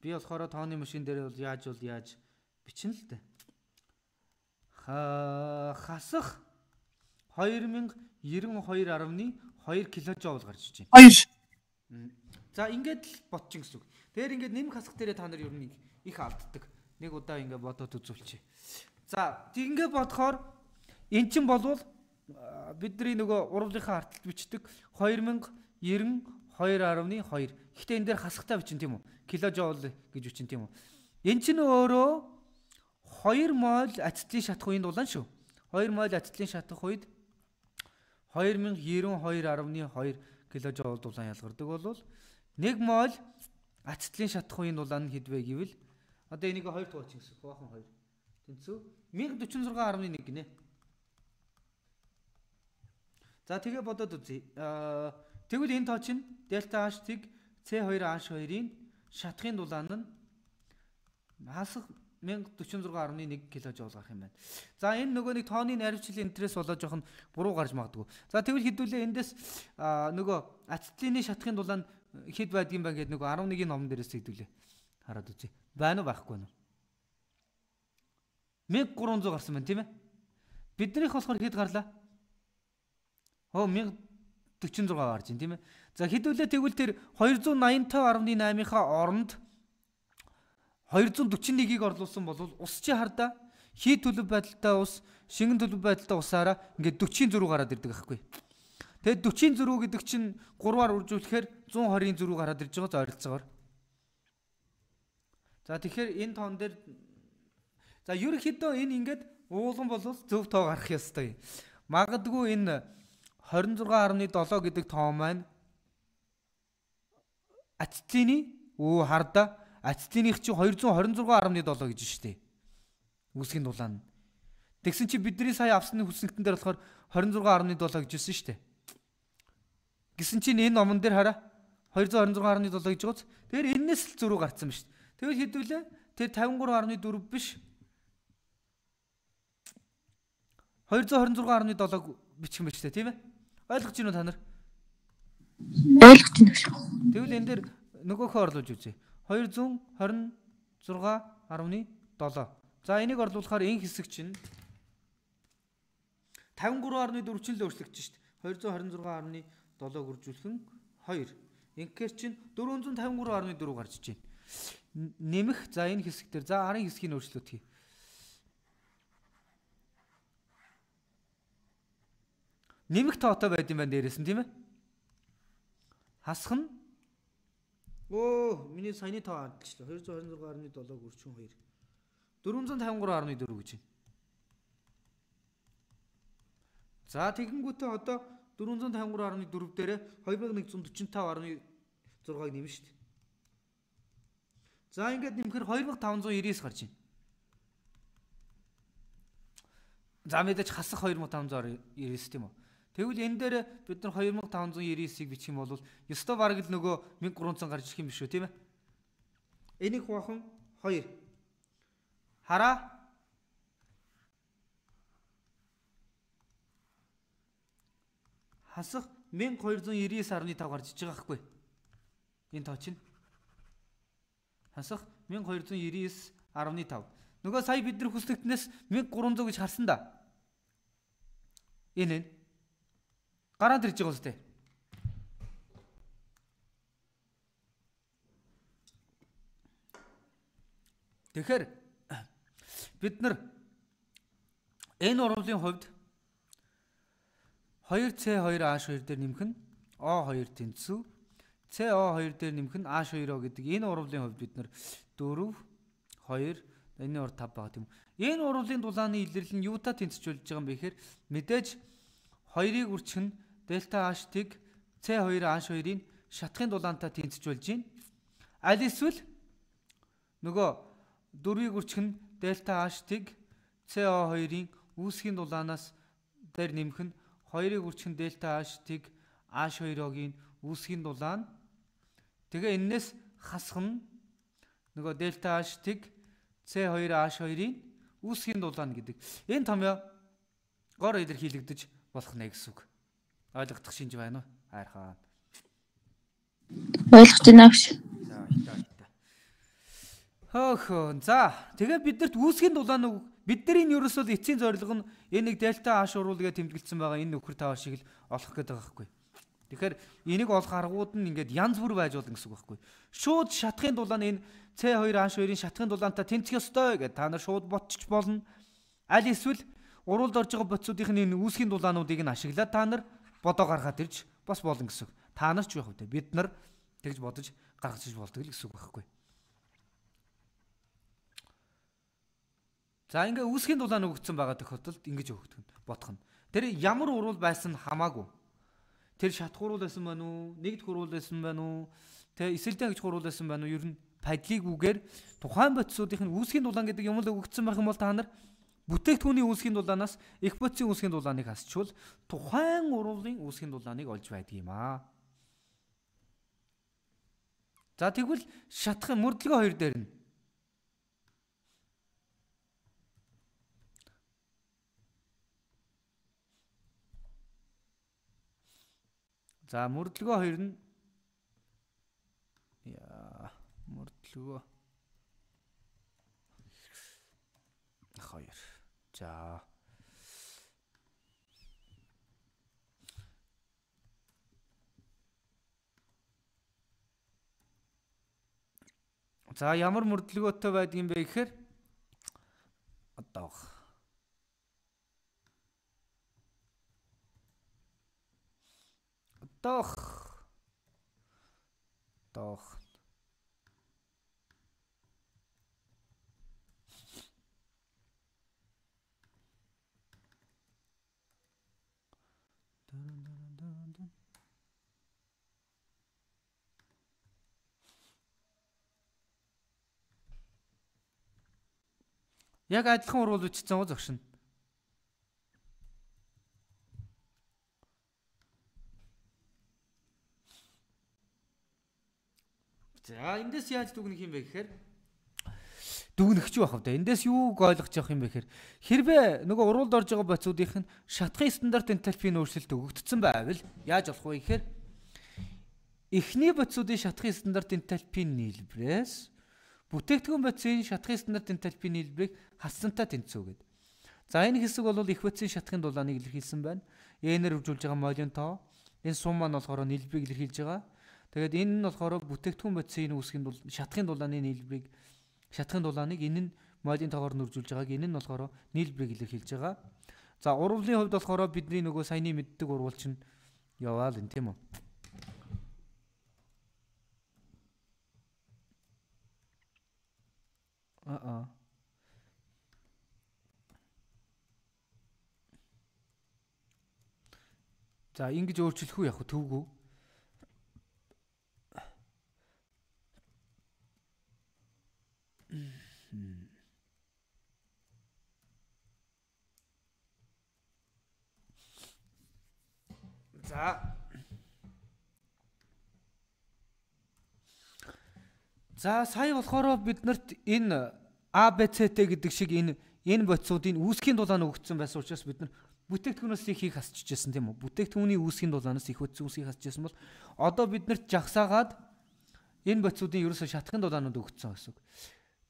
би болохоор тооны машин дээр бол яаж бол яаж бичнэ л дээ. Хасах 2000 92.2 киложоул гарч иж байна. 2. За ингээд л ботчин гэсэн үг. Тэгэр ингээд нэм хасах дээр та нар ер нь их алддаг. Нэг удаа ингээд бодоод үзүүлчих. За ингээд бодохоор эн чинь болвол бидний нөгөө урлагийнхаа арталт бичдэг 2092.2. Гэхдээ энэ дээр хасахтаа бичин тийм үү? Киложоул гэж бичин тийм үү? Эн чинь өөрөө 2 моль ацетилын шатах үеийн дулаан шүү. 2 моль ацетилын шатах үед 2092.2 киложоул дулаан ялгардаг болвол 1 мол ацетлын шатах үеийн дулаан нь хэд вэ гэвэл одоо энийг 2 тууч гэсэн. Хувахан 2. Тэнцүү 1046.1 гинэ. За тэгээ бодоод үзье. Тэгвэл энэ тоо чинь дельта h-ийг C2H2-ийн шатахын дулаан нь хасах 1046.1 кJ гарах юм байна. За энэ нөгөө нэг тооны найрвчлалын интерес болоо жоохон буруу гарч магадгүй. За тэгвэл хэдүүлээ эндээс нөгөө ацетилины шатахын дулаан хэд байдгийм бэ гэдэг нөгөө 11-ийн номон дээрээс хэдүүлээ. Хараад үзье. Байна уу байхгүй нь? 1300 гарсан байна тийм ээ. Биднийх болохоор хэд гарлаа? Оо 1046 гарч байна тийм ээ. За хэдүүлээ тэгвэл тэр 285.8-ийнхаа оронд 241-ийг орлуулсан бол ус чи хардаа хий төлөв байдалтай ус, шингэн төлөв байдалтай усаараа ингээд 40 зөрүү гараад ирдэг аахгүй. Тэгээд 40 зөрүү гэдэг чинь 3-аар үржүүлэхээр 120-ын зөрүү гараад ирж байгаа ойролцоогоор. За тэгэхээр энэ тоон дээр за ерөнхийдөө энэ ингээд уулан бол зөв тоо гарах ёстой. Магадгүй энэ 26.7 гэдэг тоон маань ацетины өө харда ацетиных чи 226.7 гэж штэ. Үсгийн дулаан. Тэгсэн чи бидний сая авсны хүснэгтэн дээр болохоор 26.7 гэж өссөн штэ. Гэсэн чинь энэ номон дээр хараа 226.7 гэж гоц. Тэгэхээр энэс л зөрүү гарцсан ба штэ. Тэгвэл хэдүүлээ тэр 53.4 биш 226.7 бичих юм байна ч тийм ээ. Ойлгож байна уу та нар? ойлгож байна шүү. Тэгвэл энэ дээр нөгөөхөө орлуулж үзье. 226.7. За энийг орлуулахаар энэ хэсэг чинь 53.4 чинь л өөрчлөгдөж шít. 226.7 гүржүүлхэн 2. Ингээр чинь 453.4 гарч иж байна. Нэмэх за энэ хэсэг дээр за арын хэсгийг өөрчлөлт хий. Нэмэх тоотой байд юм байна дээрээс нь тийм ээ. Хасах нь Өө миний саяны тоо алдчихлаа. 226.7 гүрчэн 2. 453.4 гэж байна. За тэгэнгүүтээ одоо 453.4 дээрээ 2145.6-ыг нэмнэ шүү дээ. За ингээд нэмэхээр 2599 гарч байна. За мэдээж хасах 2599 тийм үү? Тэгвэл энэ дээр бид нар 2599-ийг бичих юм бол ёстой бараг л нөгөө 1300 гарч ирэх юм биш үү тийм ээ? Энийг хувахан 2. Хараа. Хасах 1299.5 гарч иж байгаа хгүй. Энэ тоо чинь. Хасах 1299.5. Нөгөө сая бид нар хүслэгтнээс 1300 гэж харсан да. Энэ энэ гараад ирж байгаа үстэй. Тэгэхээр бид нар энэ урвлын хувьд 2C2H2 дээр нэмэх нь O2 тэнцүү CO2 дээр нэмэх нь H2O гэдэг энэ урвлын хувьд бид нар 4 2 энэ урд 5 байгаа тийм. Энэ урвлын дулааны илэрлэл нь юутай тэнцвүүлж байгаа юм бэ гэхээр мэдээж 2-ыг үрчхэн дельта H-ийг C2H2-ийн шатхын дулаантай тэнцвүүлж байна. Аль эсвэл нөгөө дөрвийг үрчхэн дельта H-ийг CO2-ийн үүсгийн дулаанаас дээр нэмэх нь 2-ыг үрчхэн дельта H-ийг H2O-гийн үүсгийн дулаан. Тэгээ энээс хасах нь нөгөө дельта H-ийг C2H2-ийн үүсгийн дулаан гэдэг. Энэ томьёо гоор илэрхийлэгдэж болох нэ гэсэн үг. Ойлгох шинж байна уу? Хайрхан. Ойлгож байна гэж. За хитаа хитаа. Хөөхөө. За, тэгээ биднэрт үүсгийн дулаан үг бидний ерөөсөө эцсийн зорилго нь энэ нэг дельта H уруулгээ тэмдэглэсэн байгаа энэ нөхөр тав шиг л олох гэдэг байгаа байхгүй. Тэгэхээр энийг олох аргууд нь ингээд янз бүр байж болно гэсэн үг байхгүй. Шууд шатхын дулаан энэ C2H2-ын шатхын дулаантаа тэнцэх ёстой гэдэг та нар шууд ботчих болно. Аль эсвэл уралд орж байгаа боцсуудын энэ үүсгийн дулаануудыг нь ашиглаад та нар бодоо гаргаад ирж бас болно гэсэн. Та нар ч байх үү бид нар тэгж бодож гаргаж иж болдог л гэсэн үг байхгүй. За ингээ үүсгийн дулаан өгөгдсөн байгаа тохиолдолд ингэж өгөгдөх нь бодох нь. Тэр ямар урвал байсан хамаагүй. Тэр шатх урвал байсан байна уу? Нэгд урвал байсан байна уу? Тэ эсэлдэн гэж урвал байсан байна уу? Ер нь падлиг үгээр тухайн бодисуудын үүсгийн дулаан гэдэг юм л өгөгдсөн байх юм бол та нар бүтээгдэхүүний үүсгийн дулаанаас их бодисын үүсгийн дулааныг хасчвал тухайн урвалын үүсгийн дулааныг олж байдаг юм аа. За тэгвэл шатхын мөрдлөгөө хоёр дээр нь За мөрдлөгөө хоёр нь яа мөрдлөгөө хоёр. За За ямар мөрдлөгөөтэй байдгийм бэ гэхээр одоо Doch. Doch. Яг адилхан урвал үчсэн уу зогшин. За эндээс яаж дүгнэх юм бэ гэхээр дүгнэгч байх вэ? Эндээс юуг ойлгож явах юм бэ гэхээр хэрвээ нөгөө уралд орж байгаа боцуудынх нь шатхын стандарт энтальпийн өөрчлөлт өгөгдсөн байвал яаж болох вэ гэхээр эхний боцуудын шатхын стандарт энтальпийн нийлбэрээс бүтээгдэхүүн боцын шатхын стандарт энтальпийн нийлбэрийг хасцантаа тэнцвүүгээд. За энэ хэсэг бол их боцын шатхын дулааныг илэрхийлсэн байна. Энээр хөгжүүлж байгаа молин тоо. Энэ сум маань болохоор нийлбэрийг илэрхийлж байгаа. Тэгээд энэ нь болохоор бүтээгдэхүүн бодисын үүсгийн дул шатхын дулааны нийлбэрийг шатхын дулааныг энэ нь моделийн тоогоор нөржүүлж байгааг энэ нь болохоор нийлбэрийг илэрхийлж байгаа. За урвалын хувьд болохоор бидний нөгөө саяны мэддэг урвал чинь яваал энэ тийм үү. Аа. За ингэж өөрчлөх үү яг төвгүү. За. За сая болохоор биднэрт энэ ABCT гэдэг шиг энэ энэ бодисуудын үүсгийн дулаан өгөгдсөн байсан учраас бид нар бүтээгдэхүүнээс ихийг хасчихжсэн тийм үү? Бүтээгдэхүүний үүсгийн дулаанаас их үтсэн үүсгийг хасчихсан бол одоо биднэрт жагсаагаад энэ бодисуудын ерөөсө шатхын дулаанууд өгөгдсөн гэсэн үг.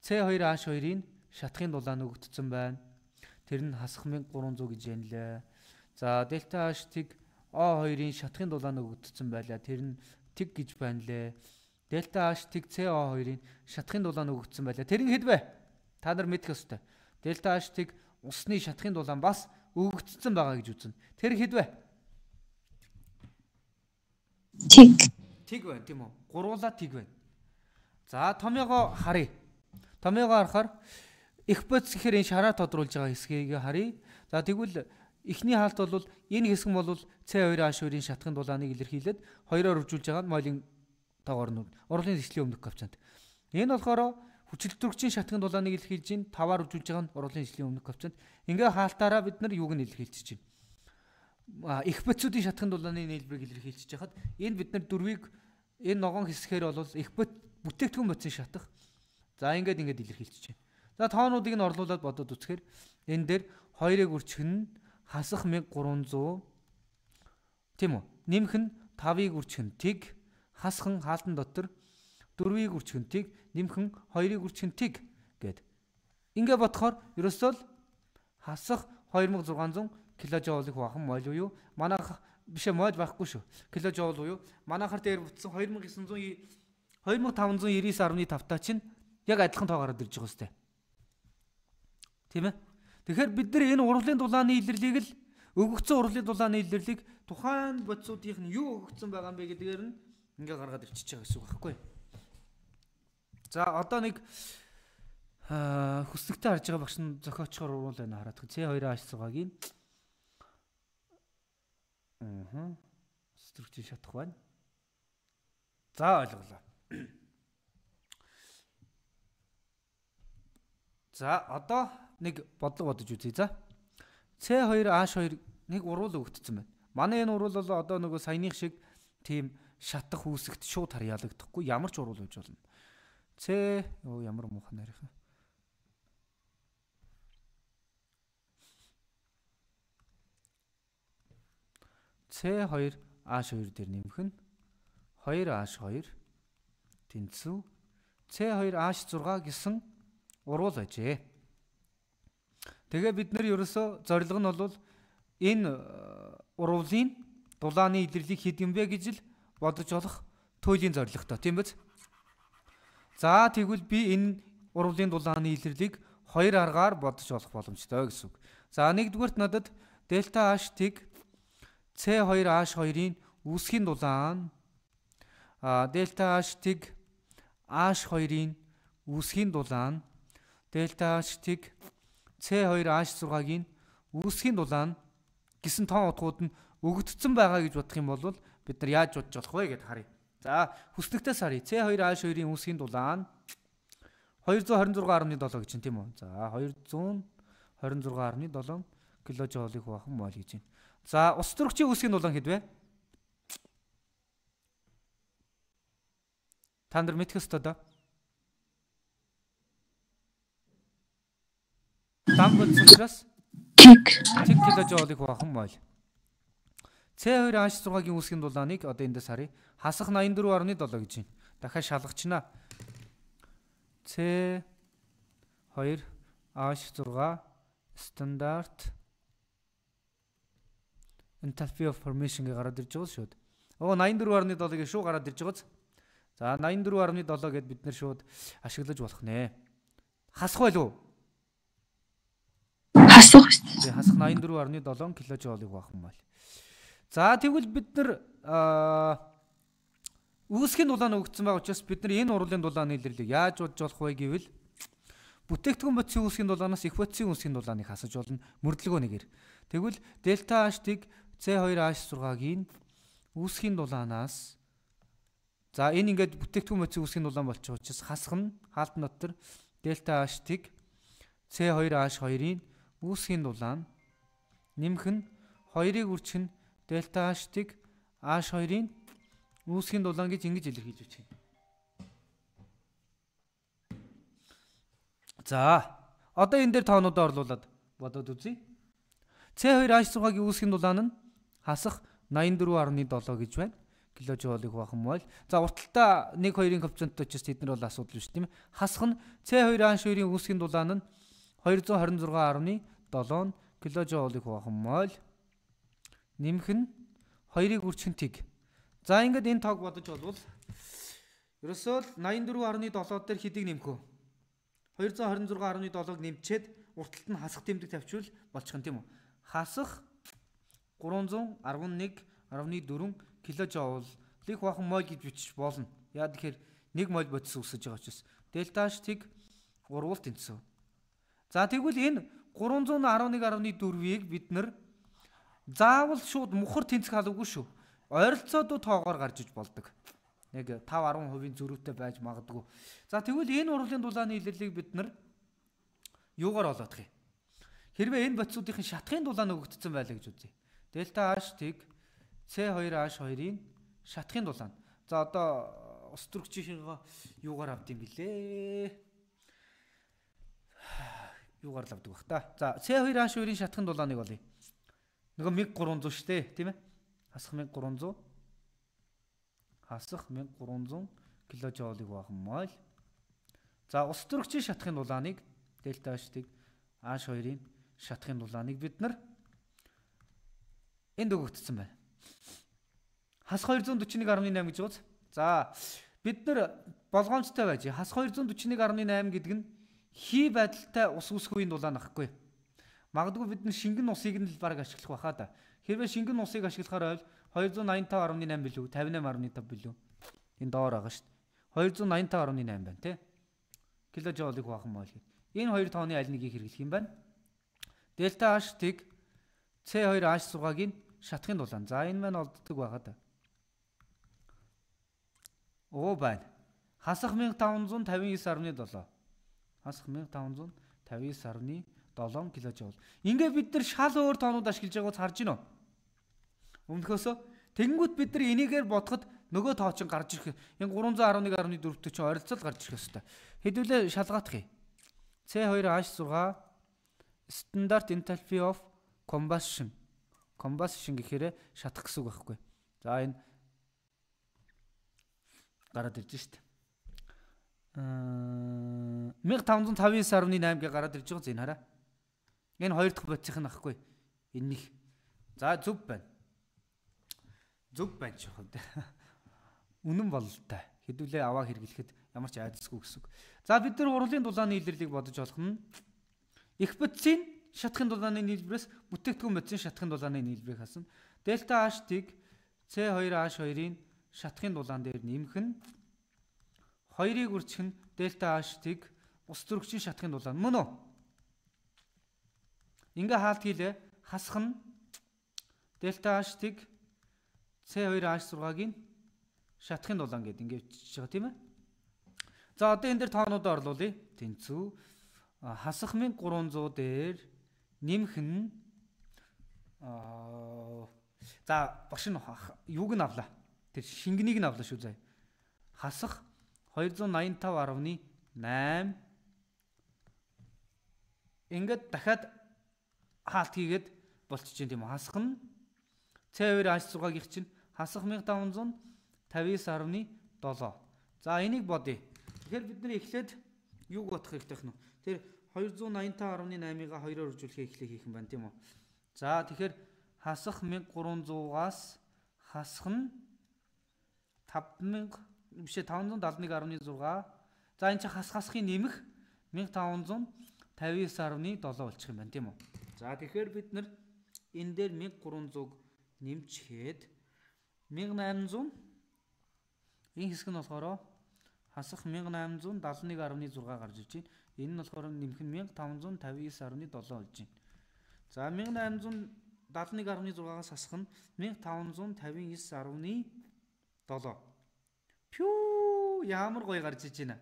C2H2-ийн шатхын дулаан өгөгдсөн байна. Тэр нь хасах 1300 гэж янлаа. За дельта H-ийг O2-ийн шатхын дулаан өгөгдсөн байлаа. Тэр нь тэг гэж байна лээ. Дельта H-ийг CO2-ийн шатхын дулаан өгөгдсөн байлаа. Тэр нь хэд вэ? Та нар мэдэх ёстой. Дельта H-ийг усны шатхын дулаан бас өгөгдсөн байгаа гэж үзнэ. Тэр хэд вэ? Тэг. Тэг байна тийм үү? Гуруула тэг байна. За томьёогоо харъя. Томьёогоо харахаар их боц гэхээр энэ шараа тодруулж байгаа хэсгийг харъя. За тэгвэл эхний хаалт бол энэ хэсэг нь бол C2H2-ийн шатхын дулааныг илэрхийлээд хоёроор үржүүлж байгаа нь мойлын тоогоор нь урлын дэвшлийн өмнөх коэффициент. Энэ болохоор хүчилтөрөгчийн шатхын дулааныг илэрхийлж чинь таваар үржүүлж байгаа нь урлын дэвшлийн өмнөх коэффициент. Ингээ хаалтаараа бид нар юуг нь илэрхийлж байна. Их боцуудын шатхын дулааны нийлбэрийг илэрхийлж хахад энэ бид нар дөрвийг энэ ногоон хэсгээр бол их бот бүтээгдэхүүн бодисын шатах За ингээд ингээд илэрхийлчихэж байна. За тоонуудыг нь орлуулад бодоод үзэхээр энэ дээр 2-ыг үрчх нь хасах 1300 тийм үү? Нэмэх нь 5-ыг үрчх нь тэг хасах нь хаалтан дотор 4-ийг үрчгэнтийг нэмхэн 2-ыг үрчгэнтийг гэд. Ингээ бодохоор ерөөсөө л хасах 2600 кJ-ыг хувахан мойл уу юу? Манайх биш ээ мойл байхгүй шүү. КЖ уу юу? Манайхаар дээр бүтсэн 2900 2599.5 та чинь яг адилхан тоо гараад ирж байгаа сте. Тийм ээ. Тэгэхээр бид нар энэ урлагийн дулааны илэрлийг л өгөгдсөн урлагийн дулааны илэрлийг тухайн бодисуудынх нь юу өгөгдсөн байгаа юм бэ гэдгээр нь ингээ гаргаад ирчихэж байгаа гэсэн үг байхгүй. За одоо нэг хүслэгтэй харж байгаа багш нь зохиочхоор уруул байна хараад. C2 H6-гийн Аа. Структур шатах байна. За ойлголоо. За одоо нэг бодлого бодож үзье. За. C2 H2 нэг уруул өгөгдсөн байна. Манай энэ уруул бол одоо нөгөө саяных шиг тийм шатах үүсэгт шууд харьяалагдахгүй ямар ч уруул байж болно. C оо ямар муухан нарийнх юм. C2 H2 дээр нэмэх нь 2H2 тэнцүү C2 H6 гэсэн уруул ажээ. Тэгээ бид нар ерөөсөө зорилго нь бол энэ э, урвуулын дулааны илэрлийг хэд юм бэ гэж л бодож олох туйлын зорилготой тийм биз? За тэгвэл би энэ урвуулын дулааны илэрлийг хоёр аргаар бодож олох боломжтой гэсэн үг. За нэгдүгürt надад дельта h-ыг C2H2-ийн үүсгийн дулаан дельта H-ыг H2-ийн үүсгийн дулаан дельта H-ыг C2H6-гийн үүсгийн дулаан гэсэн тоон утгууд нь өгөгдсөн байгаа гэж бодох юм бол бид нар яаж бодож болох вэ гэдээ харъя. За хүснэгтээс харъя. C2H2-ийн үүсгийн дулаан 226.7 гэж байна тийм үү? За 226.7 кJ-ыг хувахан мол гэж байна. За ус төрөгчийн үүсгийн дулаан хэд вэ? Та нар мэдэх ёстой доо. Дам болчихроос Тик. Тэг киложоулыг хувахан мол. C2H6-гийн үүсгийн дулааныг одоо эндээс харъя. Хасах 84.7 гэж байна. Дахиад шалгачнаа. C2H6 стандарт enthalpy of formation гээ гараад ирж байгаа шүүд. Оо 84.7-ыг шууд гараад ирж байгааз. За 84.7 гэд бид нэр шууд ашиглаж болох нэ. Хасах байлуу? Хасах шүү дээ. Хасах 84.7 кJ-ыг баах юм байна. За тэгвэл бид нар үүсгийн дулаан өгсөн байгаа учраас бид нар энэ урлын дулааны илэрлийг яаж бодж болох вэ гэвэл бүтээгдэхүүн бодисын үүсгийн дулаанаас их бодисын үүсгийн дулааныг хасаж болно мөрдлөгөө нэгээр. Тэгвэл дельта H-ыг C2H6-гийн үүсгийн дулаанаас за энэ ингээд бүтээгдэхүүн мөцийн үүсгийн дулаан болчих учраас хасах нь хаалтан дотор дельта H-ыг C2H2-ийн үүсгийн дулаан нэмэх нь 2-ыг үржих нь дельта H-ыг H2-ийн үүсгийн дулаан гэж ингэж илэрхийлж байна. За одоо энэ дээр тоонуудаа орлуулад бодоод үзье. C2H6-гийн үүсгийн дулаан нь хасах 84.7 гэж байна. киложоулыг хуваах юм бол за урталтаа 1 2-ын коэффициент учраас тэд нар бол асуудал биш тийм ээ. Хасах нь C2H2-ийн үүсгийн дулаан нь 226.7 киложоулыг хуваах юм бол нэмэх нь 2-ыг үрчхэн тэг. За ингээд энэ тоог бодож болвол ерөөсөө л 84.7 дээр хэдийг нэмэх вэ? 226.7-ыг нэмчихэд урталт нь хасах тэмдэг тавьчвал болчих юм тийм үү? Хасах 311.4 кJ-ыг бахан моль гэж бичиж болно. Яа тэгэхээр 1 моль бодис үсэж байгаа учраас дельта H-ийг урвал тэнцв. За тэгвэл энэ 311.4-ийг бид нар заавал шууд мухар тэнцэх халуугүй шүү. Ойролцоодоо тоогоор гарч иж болдог. Яг 5 10% зөрүүтэй байж магадгүй. За тэгвэл энэ урлын дулааны илэрлийг бид нар юугаар олоодох юм? Хэрвээ энэ бодисуудын шатхын дулаан өгөгдсөн байлаа гэж үзье. Дельта H-ийг C2H2-ийн шатхын дулаан. За одоо ус төрөгчийнхээ юугаар авд юм блэ? Юугаар л авдаг бах та. За C2H2-ийн шатхын дулааныг олъё. Нөгөө 1300 шүү дээ, тийм ээ? Хасах 1300 хасах 1300 киложоулыг багаммаа л. За ус төрөгчийн шатахын дулааныг дельта H-ийг H2-ын шатахын дулааныг бид нар энд өгөгдсөн байна. Хас 241.8 гэж үз. За бид нар болгоомжтой байж хас 241.8 гэдэг нь хий байдалтай ус үсэх үеийн дулаан ахгүй. Магадгүй бид нар шингэн усыг нь л баг ашиглах байхаа да. Хэрвээ шингэн усыг ашиглахаар ойл 285.8 билүү 58.5 билүү. Энэ доор байгаа шүү дээ. 285.8 байна тий. Киложоулыг бахан мол гээд. Энэ хоёр тооны аль нэгийг хэрэглэх юм байна. Дельта H-ийг C2H6-гийн шатхын дулаан. За энэ маань олддог байгаа да. Оо байна. Хасах 1559.7. Хасах 1559.7 кJ. Ингээ бид нар шал өөр тоонууд ашиглаж байгааг харж байна уу? Өмнөхөөсөө тэгэнгүүт бид нар энийгээр бодоход нөгөө тоо чинь гарч ирэх. Энэ 311.4-т чинь ойролцоол гарч ирэх хэвээр. Хэдүүлээ шалгаадах юм. C2H6 стандарт enthalpy of combustion. Combustion гэхээр шатах гэсэн үг байхгүй. За энэ гараад ирж штт. Аа 1559.8 гэ гараад ирж байгаа зэн хараа. Энэ хоёр дахь бодисх нь ахгүй. Энэ нэг. За зүв байна. Зүв байна ч вэ? Үнэн бололтой. Хэдүүлээ аваа хэрэглэхэд ямар ч айдасгүй гэсэн. За бид нар урлын дулааны илэрлийг бодож олох нь их бодисын шатхын дулааны нийлбэрээс бүтээгдэхүүн бодисын шатхын дулааны нийлбэрийг хасна. Дельта H-ийг C2H2-ийн шатхын дулаан дээр нэмэх нь 2-ыг үржих нь дельта H-ийг ус төрөгчийн шатхын дулаан мөн үү? Ингээ хаалт хийлээ. Хасах нь дельта H-ийг C2H6-гийн шатхын дулаан гэдэг ингээ бичиж байгаа тийм ээ. За одоо энэ дээр тоонуудаа орлуулъя. Тэнцүү хасах 1300 дээр нэмэх нь аа за багш нь юуг нь авлаа. Тэр шингэнийг нь авлаа шүү заяа. Хасах 285.8 ингээд дахиад хаалт хийгээд болчих чинь тийм. Хасах нь C2 H6-гийн чинь хасах 1559.7. За энийг бодъё. Тэгэхээр бид нар эхлээд юуг бодох хэрэгтэй хнө. Тэр 285.8-ыг 2-оор үржүүлэхээ эхлэх хийх юм байна тийм үү. За тэгэхээр хасах 1300-аас хасах нь 5000 бишээ 571.6. За энэ чинь хас хасхын нэмэх 1559.7 болчих юм байна тийм үү. За тэгэхээр бид нар энэ дээр 1300-г нэмчихэд 1800 энэ хэсэг нь болохоор хасах 1871.6 гарч иж байна. Энэ нь болохоор нэмэх нь 1559.7 болж байна. За 1871.6-аас хасах нь 1559.7. Пүү ямар гоё гарч иж байна.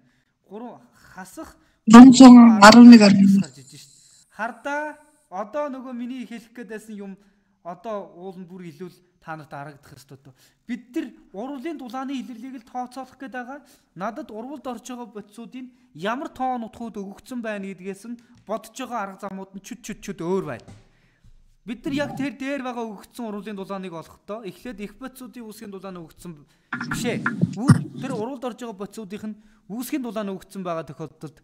3 хасах 311 гарч иж шít. Хардаа одоо нөгөө миний хэлэх гээд байсан юм одоо уул нь бүр илүү та нарт харагдах ёстой. Бид нар урвалын дулааны илэрлийг л тооцоолох гээд байгаа. Надад урвалд орж байгаа бодисуудын ямар тоон утгууд өгөгдсөн байна гэдгээс нь бодож байгаа арга замууд нь чүт чүт чүт өөр байна. Бид нар яг тэр дээр байгаа өгөгдсөн урвалын дулааныг олохдоо эхлээд их бодисуудын үүсгийн дулаан өгөгдсөн бишээ. Тэр урвалд орж байгаа бодисуудынх нь үүсгийн дулаан өгөгдсөн байгаа тохиолдолд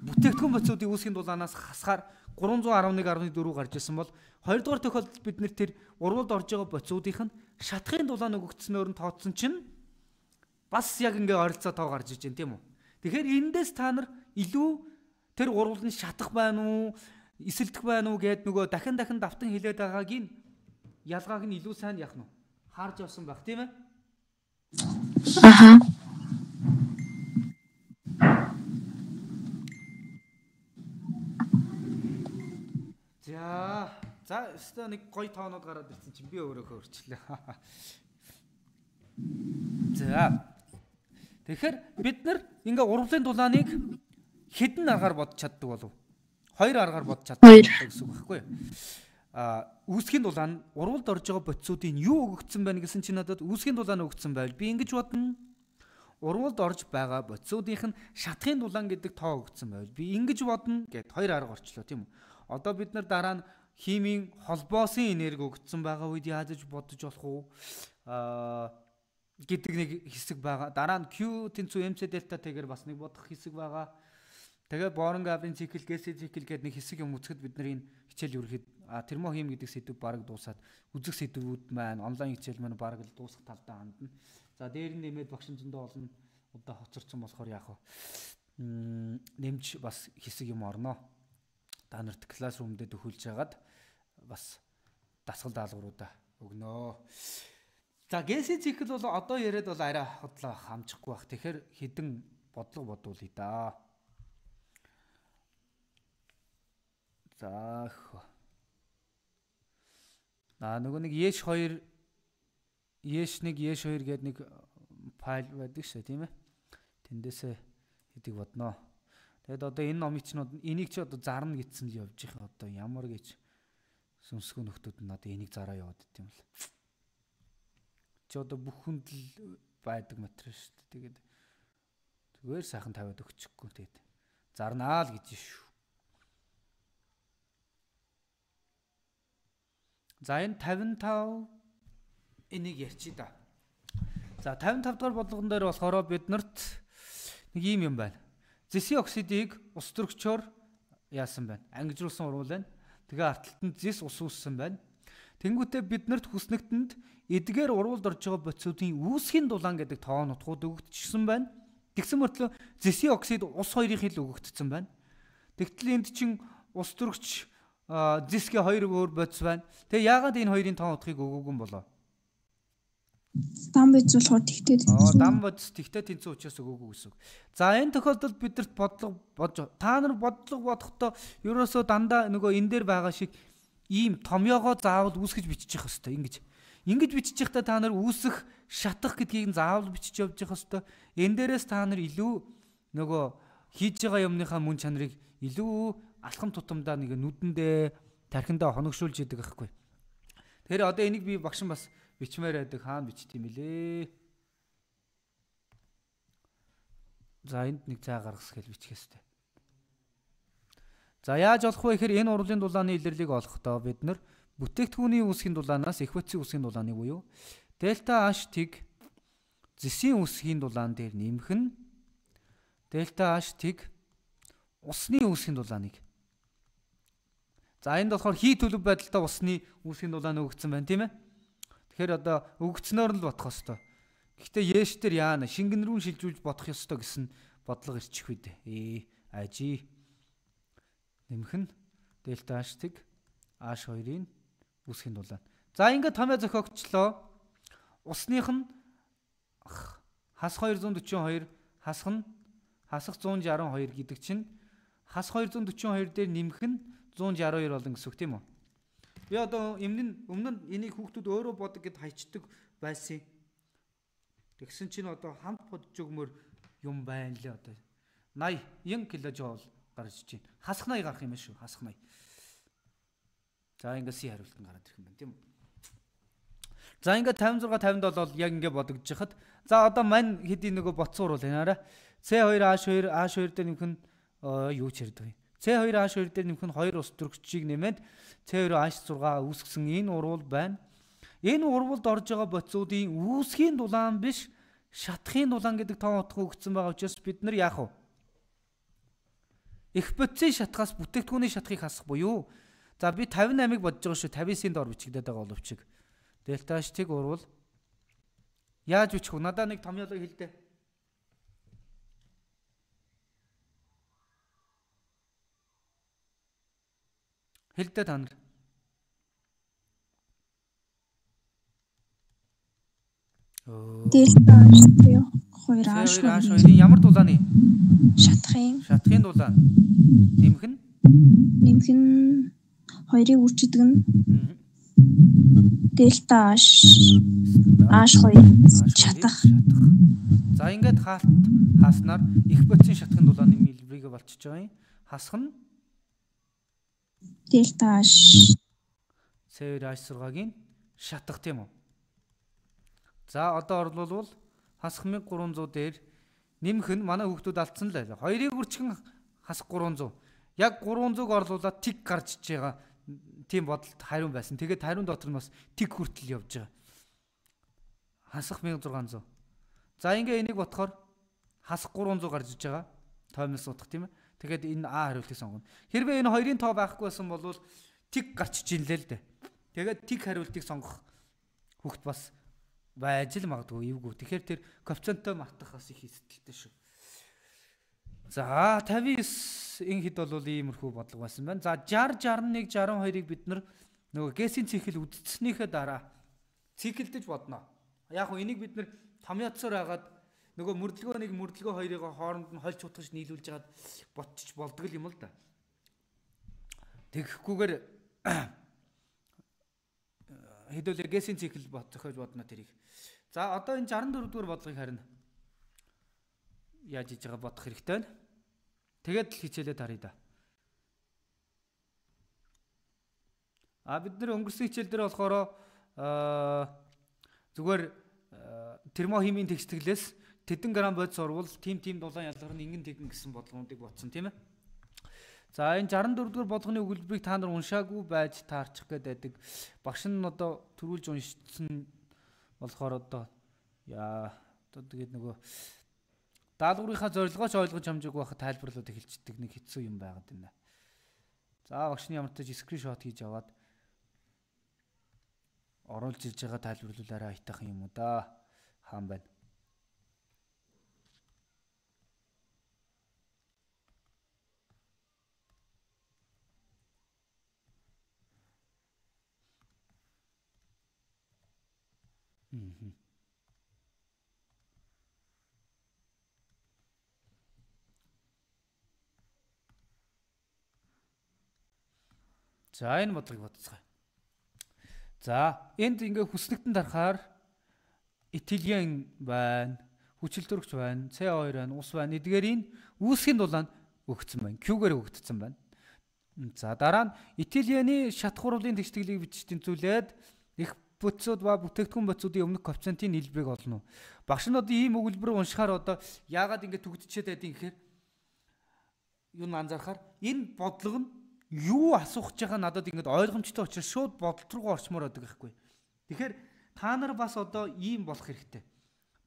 бүтээгдэхүүн бодисуудын үүсгийн дулаанаас хасгаар 311.4 гарч ирсэн бол хоёрдугаар тохиолдолд бид нэр тэр урвалд орж байгаа бодисуудынх нь шатхын дулаан өгөгдснөөр нь тооцсон чинь бас яг ингээ ойролцоо тоо гарч иж байна тийм үү. Тэгэхээр эндээс та нар илүү тэр урвал нь шатах байна уу эсэлдэх байна уу гэд нөгөө дахин дахин давтан хилээд байгааг нь ялгааг нь илүү сайн яах нь харж авсан байх тийм ээ. Аха. За за өстө нэг гоё тоонууд гараад ирсэн чинь би өөрөөхөө өрчлөө. За. Тэгэхээр бид нар ингээ урвалын дулааныг хэдэн аргаар бодож чаддаг болов? хоёр аргаар бодож чаддаг гэсэн үг байхгүй юу? А үүсгийн дулаан урвалд орж байгаа бодисуудын юу өгөгдсөн байна гэсэн чинь надад үүсгийн дулаан өгөгдсөн байвал би ингэж бодно. Урвалд орж байгаа бодисуудынх нь шатхын дулаан гэдэг тоо өгөгдсөн байвал би ингэж бодно гэд хоёр арга орчлоо тийм үү? Одоо бид нар дараа нь химийн холбоосын энерги өгөгдсөн байгаа үед яаж бодож болох уу? Аа гэдэг нэг хэсэг байгаа. Дараа нь Q тэнцүү MC delta тэгээр бас нэг бодох хэсэг байгаа. Тэгээ Boring Gavin цикл, Gesi цикл гэдэг нэг хэсэг юм үзэхэд бид нар энэ хичээл ерөөхдөө а термохим гэдэг сэдв баг дуусаад үзэх сэдвүүд маань онлайн хичээл маань баг л дуусах талдаа хандна. За дээр нь нэмээд багшин зөндөө олон удаа хоцорсон болохоор яах вэ? нэмж бас хэсэг юм орноо. Та нарт классрум дээр төхүүлж хагаад бас дасгал даалгавруудаа өгнөө. За геси цикл бол одоо яриад бол арай хотлоо хамжихгүй бах. Тэгэхээр хідэн бодлого бодуулъя да. За Аа нөгөө нэг Еш 2 Еш 1 Еш 2 гэдэг нэг файл байдаг шээ тийм ээ. Тэндээсээ хэдийг бодноо. Тэгэд одоо энэ чинь энийг чи одоо зарна гэсэн л явж их одоо ямар гэж сүнсгөө нөхдүүд нь одоо энийг зараа яваад дит юм л чи одоо бүх хүнд л байдаг материал шүү дээ. Тэгээд зүгээр сайхан тавиад өгчихгүй тэгээд зарнаа л гэж шүү. За энэ 55 энийг ярьчи да. За 55 дахь бодлогон дээр болохоор бид нарт нэг юм юм байна. Зэсийн оксидыг ус төрөгчөөр яасан байна. Ангижруулсан урвал байна. Тэгээ арталтанд зэс ус үүссэн байна. Тэнгүүтээ биднэрт хүснэгтэнд эдгээр урвалд орж байгаа боцуудын үүсгийн дулаан гэдэг тоо нутгууд өгөгдчихсэн байна. Тэгсэн мөртлөө зэсийн оксид ус хоёрын хил өгөгдсөн байна. Тэгтэл энд чин ус төрөгч зэсгээ хоёр өөр бодис байна. Тэгээ яагаад энэ хоёрын тоо утгыг өгөөгүй юм болоо? Дам бодис болохоор тэгтээ тэнцүү. Аа дам бодис тэгтээ тэнцүү учраас өгөөгүй гэсэн. За энэ тохиолдолд бидэрт бодлого бодж та нар бодлого бодохдоо ерөөсөө дандаа нөгөө энэ дээр байгаа шиг ийм томьёогоо заавал үүсгэж бичих хэвээр ингэж. Ингэж бичих хэвээр та нар үүсэх шатах гэдгийг заавал бичиж явж явах хэвээр. Энэ дээрээс та нар илүү нөгөө хийж байгаа юмныхаа мөн чанарыг илүү алхам тутамдаа нэг нүдэндээ тархиндаа хоногшуулж идэг байхгүй. Тэгэхээр одоо энийг би багш бас бичмээр байдаг хаана бичт юм бэлээ. За энд нэг цай гаргас бичих хэвээр. За яаж болох вэ гэхээр энэ урлын дулааны илэрлийг олохдоо бид нар бүтээгдэхүүний үсгийн дулаанаас эквацийн үсгийн дулааны буюу дельта H тэг зэсийн үсгийн дулаан дээр нэмэх нь дельта H тэг усны үсгийн дулааныг За энд болохоор хий төлөв байдалтай усны үсгийн дулаан өгөгдсөн байна тийм ээ. Тэгэхээр одоо өгөгдснөөр нь л бодох ёстой. Гэхдээ яэш дээр яана шингэн рүү шилжүүлж бодох ёстой гэсэн бодлого ирчих дээ. Ээ ажи нэмэх нь дельта h-ыг h2-ын үүсгийн дулаан. За ингээд томьёо зохиогчлоо. Усных нь хас 242 хасах нь хасах 162 гэдэг чинь хас 242 дээр нэмэх нь 162 болно гэсэн үг тийм үү? Би одоо өмнө өмнө энийг хүүхдүүд өөрөө бодог гэд хайчдаг байсан. Тэгсэн чинь одоо хамт бодж өгмөр юм байна лээ одоо. 80 ин кJ гарч иж байна. Хасах 80 гарах юм шүү. Хасах 80. За ингээд си хариулт нь гараад ирэх юм байна тийм үү? За ингээд 56 57 бол яг ингээд бодогдож хахад за одоо мань хэдийн нөгөө боцсон уруул энэ арай C2 H2 H2 дээр нь юу ч ярьдаг юм. C2 H2 дээр нэмэх нь 2 ус төрөгчийг нэмээд C2 H6 үүсгэсэн энэ урвал байна. Энэ урвалд орж байгаа боцуудын үүсгийн дулаан биш шатхын дулаан гэдэг тоон утга өгсөн байгаа учраас бид нар яах вэ? Экспоцийн шатхаас бүтээгдэхүүний шатхыг хасах буюу за би 58-ыг бодож байгаа шүү 59-ийн дор бичигдээд байгаа боловч дельта h-ийг урвал яаж бичих вэ? Надаа нэг томьёолыг хэлдэ. Хэлдэ та нар. Дельта h-ийг 2H 2H2-ийн ямар дулааны? Шатхын. Шатхын дулаан. Нэмэх нь? Нэмэх нь хоёрыг үржидэг нь дельта H H2 шатах. За ингээд хаалт хааснаар их бодисын шатхын дулааны мэлбрийг болчихж байгаа юм. Хасах нь дельта H C2H6-гийн шатах тийм үү? За одоо орлуулвал хасах 1300 дээр нэмэх нь манай хүүхдүүд алдсан л байлаа. Хоёрыг үрчгэн хасах 300. Яг 300-г орлуулад тик гарч иж байгаа тийм бодолд хариун байсан. Тэгээд хариун дотор нь бас тик хүртэл явж байгаа. хасах 1600. За ингээ энийг ботхоор хасах 300 гарч иж байгаа. Тоймнос утах тийм ээ. Тэгэхээр энэ А хариултыг сонгоно. Хэрвээ энэ хоёрын тоо байхгүй байсан бол тиг гарч иж ин л дээ. Тэгээд тиг хариултыг сонгох хөхт бас байж л магадгүй эвгүй. Тэгэхээр тэр коэффициенттэй мартах бас их эсдэлтэй шүү. За 59 энэ хэд бол иймэрхүү бодлого байсан байна. За 60 61 62-ыг бид нөгөө гэсийн цикл үдцснийхээ дараа циклдэж бодно. Яг хөө энийг бид нэр томьёоцоор хагаад нөгөө мөрдлөгөө нэг мөрдлөгөө хоёрыг хооронд нь хольж утгаж нийлүүлж хагаад ботчих болдгол юм л да. Тэгэхгүйгээр хэдүүлээ гэсийн цикл бод зохиож бодно тэрийг. За одоо энэ 64 дугаар бодлогыг харин яаж хийж байгаа бодох хэрэгтэй байна. Тэгээд л хичээлээ тарья да. А бид нэр өнгөрсөн хичээл дээр болохоор зүгээр термохимийн тэгстэглээс тэдэн грамм бодис орвол тим тим дулаан ялгар нь ингэн тэгэн гэсэн бодлогоодыг бодсон тийм ээ. За энэ 64 дугаар болгоны өгүүлбэрийг та нар уншаагүй байж таарчих гээд байдаг. Багш нь одоо төрүүлж уншсан болохоор одоо яа одоо тэгээд нөгөө даалгаврынхаа зорилгооч ойлгож хамжаагүй байхад тайлбарлаад эхэлчихдэг нэг хэцүү юм байгаад байна. За багшны ямар ч скриншот хийж аваад оруулж ирж байгаа тайлбарлуулаарай айтайхан юм уу да хаан байна. За энэ бодлогыг бодцгаая. За энд ингээ хүслэгтэн дарахаар этилен байна, хүчил төрөгч байна, CO2 байна, ус байна. Эдгээрийн үүсгийн дулаанд өгцөн байна. Q-гээр өгөгдсөн байна. За дараа нь этилений шат хурлын тэгштгэлийг бичиж тэнцүүлээд их бүтцүүд ба бүтээгдэхүүн бодисуудын өмнөх коэффициентийн нийлбэрийг олно. Багш нь одоо ийм өгүүлбэр уншихаар одоо яагаад ингэ төгдчихэд байдгийг гэхээр юу н анзаарахаар энэ бодлого нь юу асуух байгаа надад ингэ ойлгомжтой учраас шууд бодолт руу орчмоор байдаг байхгүй. Тэгэхээр та нар бас одоо ийм болох хэрэгтэй.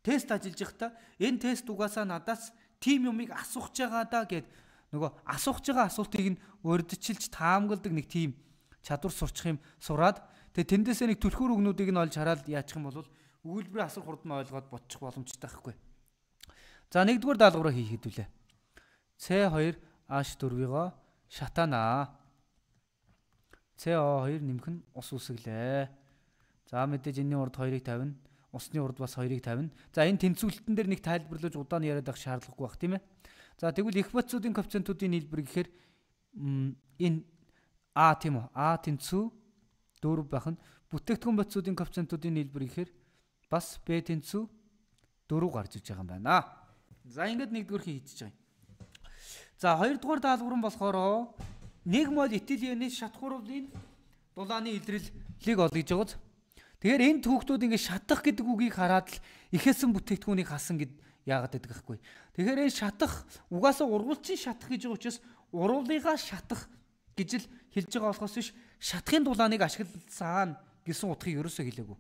Тест ажиллаж байхдаа энэ тест угаасаа надаас тим юмыг асуух байгаа да гэд нөгөө асуух байгаа асуултыг нь урдчилж таамагладаг нэг тим чадвар сурчих юм сураад Тэгээ тэндээсээ нэг түлхүүр өгнүүдийг нь олж хараад яачих юм бол өгүүлбэрийн асар хурд нь ойлгоод бодчих боломжтой байхгүй. За нэгдүгээр даалгавраа хийхэд үлээ. C2 H4-ийг шатаанаа. CO2 нэмэх нь ус үсгэлээ. За мэдээж энэний урд 2-ыг тавина. Усны урд бас 2-ыг тавина. За энэ тэнцвүүлэлтэн дээр нэг тайлбарлаж удаан яриад авах шаардлагагүй бах тийм ээ. За тэгвэл их бодисуудын коэффициентуудын нийлбэр гэхээр энэ А тийм үү? А тэнцүү 4 байх нь бүтээгдэхүүн бодисуудын коэффициентуудын нийлбэр ихээр бас b тэнцүү 4 гарч иж байгаа юм байна. За ингээд нэгдүгээр хий хийчихэж байгаа юм. За хоёрдугаар даалгавар нь болохоор нэг мол этилений шатхуурлын дулааны илэрлэлийг олгож байгааз. Тэгэхээр энэ түүхтүүд ингээд шатах гэдэг үгийг хараад л ихэсэн бүтээгдэхүүнийг хасан гэд яагаад гэдэг байхгүй. Тэгэхээр энэ шатах угаасаа ургуулчин шатах гэж байгаа учраас ургуулыгаа шатах гэж л хэлж байгаа болохоос биш шатхын дулааныг ашигласан гэсэн утгыг ерөөсөө хэлээгүй.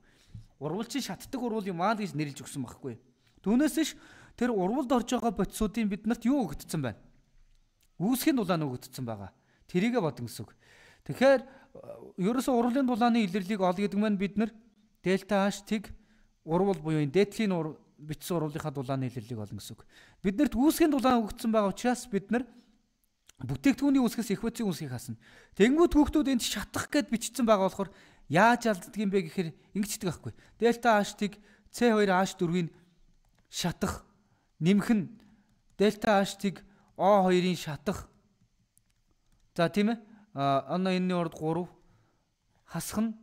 Урвалчин шатдаг урвал юм аа гэж нэрлж өгсөн байхгүй. Түүнээс биш тэр урвалд орж байгаа бодисуудын биднэрт юу өгдсөн байна? Үүсгийн дулаан өгдсөн байгаа. Тэрийгэ бодон гэсэн үг. Тэгэхээр ерөөсөө урвалын дулааны илэрлийг ол гэдэг маань бид нар дельта h тэг урвал буюу энэ дэтлийн бичсэн урвалынхаа дулааны илэрлийг олно гэсэн үг. Биднэрт үүсгийн дулаан өгдсөн байгаа учраас бид нар бүтээгдэхүүний их бодисын үсгийг хасна. Тэнгүүд хүүхдүүд энд шатах гэд бичсэн байгаа болохоор яаж алддаг юм бэ гэхээр ингэждэг байхгүй. Дельта H-ыг C2H4-ийн шатах нэмэх нь дельта H-ыг O2-ийн шатах. За тийм ээ. А оноо энэний урд 3 хасах нь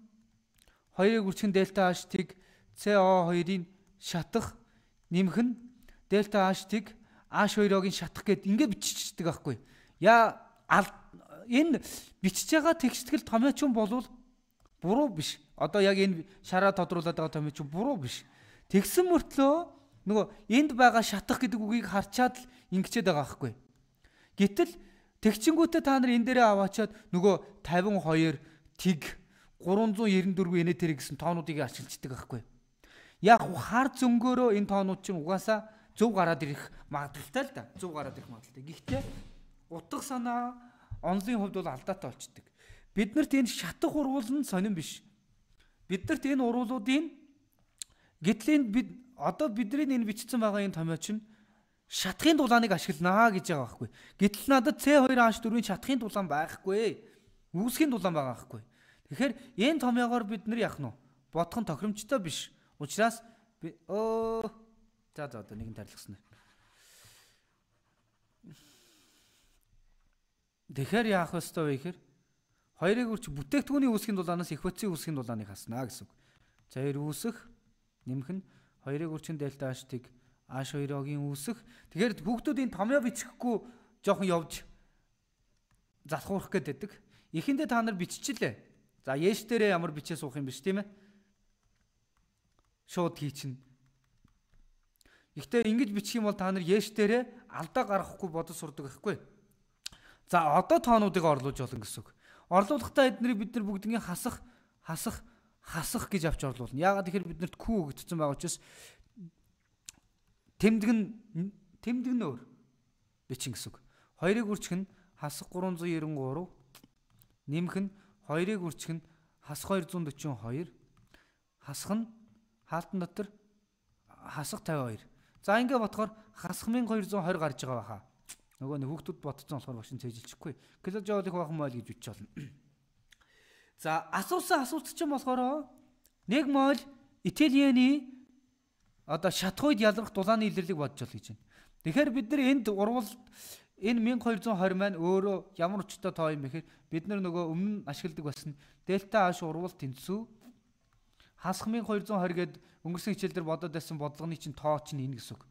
2-ыг үрчгэн дельта H-ыг CO2-ийн шатах нэмэх нь дельта H-ыг H2-ийн шатах гэд ингэ биччихдэг байхгүй. Яа энэ бичиж байгаа текстгэл томьёочин болвол буруу биш. Одоо яг энэ шараа тодруулаад байгаа томьёочин буруу биш. Тэгсэн мөртлөө нөгөө энд байгаа шатах гэдэг үгийг харчаад л ингэчээд байгаа байхгүй. Гэтэл тэгчингүүтээ та нар энэ дээрээ аваачаад нөгөө 52 тэг 394 энэ тэр гэсэн тоонуудыг ашиглаждаг байхгүй. Яг хар зөнгөөрөө энэ тоонууд чинь угаасаа зөв гараад ирэх магадaltaй л да. Зөв гараад ирэх магадaltaй. Гэхдээ утга санаа онлын хувьд бол алдаатай болчдөг. Биднэрт энэ шатах урвал нь сонирн биш. Биднэрт энэ урвалуудын гэтэл бид одоо бидний энэ бичсэн байгаа энэ томьёо чинь шатахын дулааныг ашигланаа гэж байгаа байхгүй. Гэтэл надад C2H4-ийн шатахын дулаан байхгүй. Үүсгийн дулаан байгаа байхгүй. Тэгэхээр энэ томьёогоор бид нар яах нь бодох нь тохиромжтой биш. Учираас би өө за за одоо нэгэн тарилгасан. Тэгэхээр яах ёстой вэ гэхээр хоёрыг үрч бүтээгдэхүүний үүсгийн дулаанаас бодисын үүсгийн дулааныг хаснаа гэсэн үг. За хоёр үүсэх нэмэх нь хоёрыг үрчин дельта h-ыг H2-ийн үүсэх. Тэгэхээр бүгдүүд энэ томьёо бичихгүй жоохон явж залхуурах гээд байдаг. Эхэндээ та нар биччихлээ. За Яш дээрээ ямар бичээ суух юм биш тийм ээ? Шууд хийчин. Гэхдээ ингэж бичих юм бол та нар Яш дээрээ алдаа гаргахгүй бодож сурдаг байхгүй. За одоо тоонуудыг орлуулж болно гэсэн үг. Орлуулахдаа эднийг бид нар бүгднийг хасах, хасах, хасах гэж авч орлуулна. Яагаад тэгэхээр биднэрт Q өгөгдсөн байгаа учраас Тэмдэг нь тэмдэг нь өөр бичин гэсэн. Хоёрыг үрчх нь хасах 393 нэмэх нь хоёрыг үрчх нь хасах 242 хасах нь хаалтан дотор хасах 52. За ингээ ботхоор хасах 1220 гарч байгаа баха. Нөгөө нэг хүүхдүүд ботцсон болохоор багш нь цээжилчихгүй. Киложоулих бахан мойл гэж бичиж болно. За асуусан асуулт чинь болохоор 1 мол Италийн одоо шатхуйд ялрах дулааны илэрлийг бодож бол гэж байна. Тэгэхээр бид нар энд урвал энэ 1220 маань өөрөө ямар өчтэй тоо юм бэхээр бид нар нөгөө өмнө ашигладаг байсан дельта h урвал тэнцүү хасах 1220 гээд өнгөрсөн хичээл дээр бодоод байсан бодлогын чинь тоо чинь энэ гэсэн үг.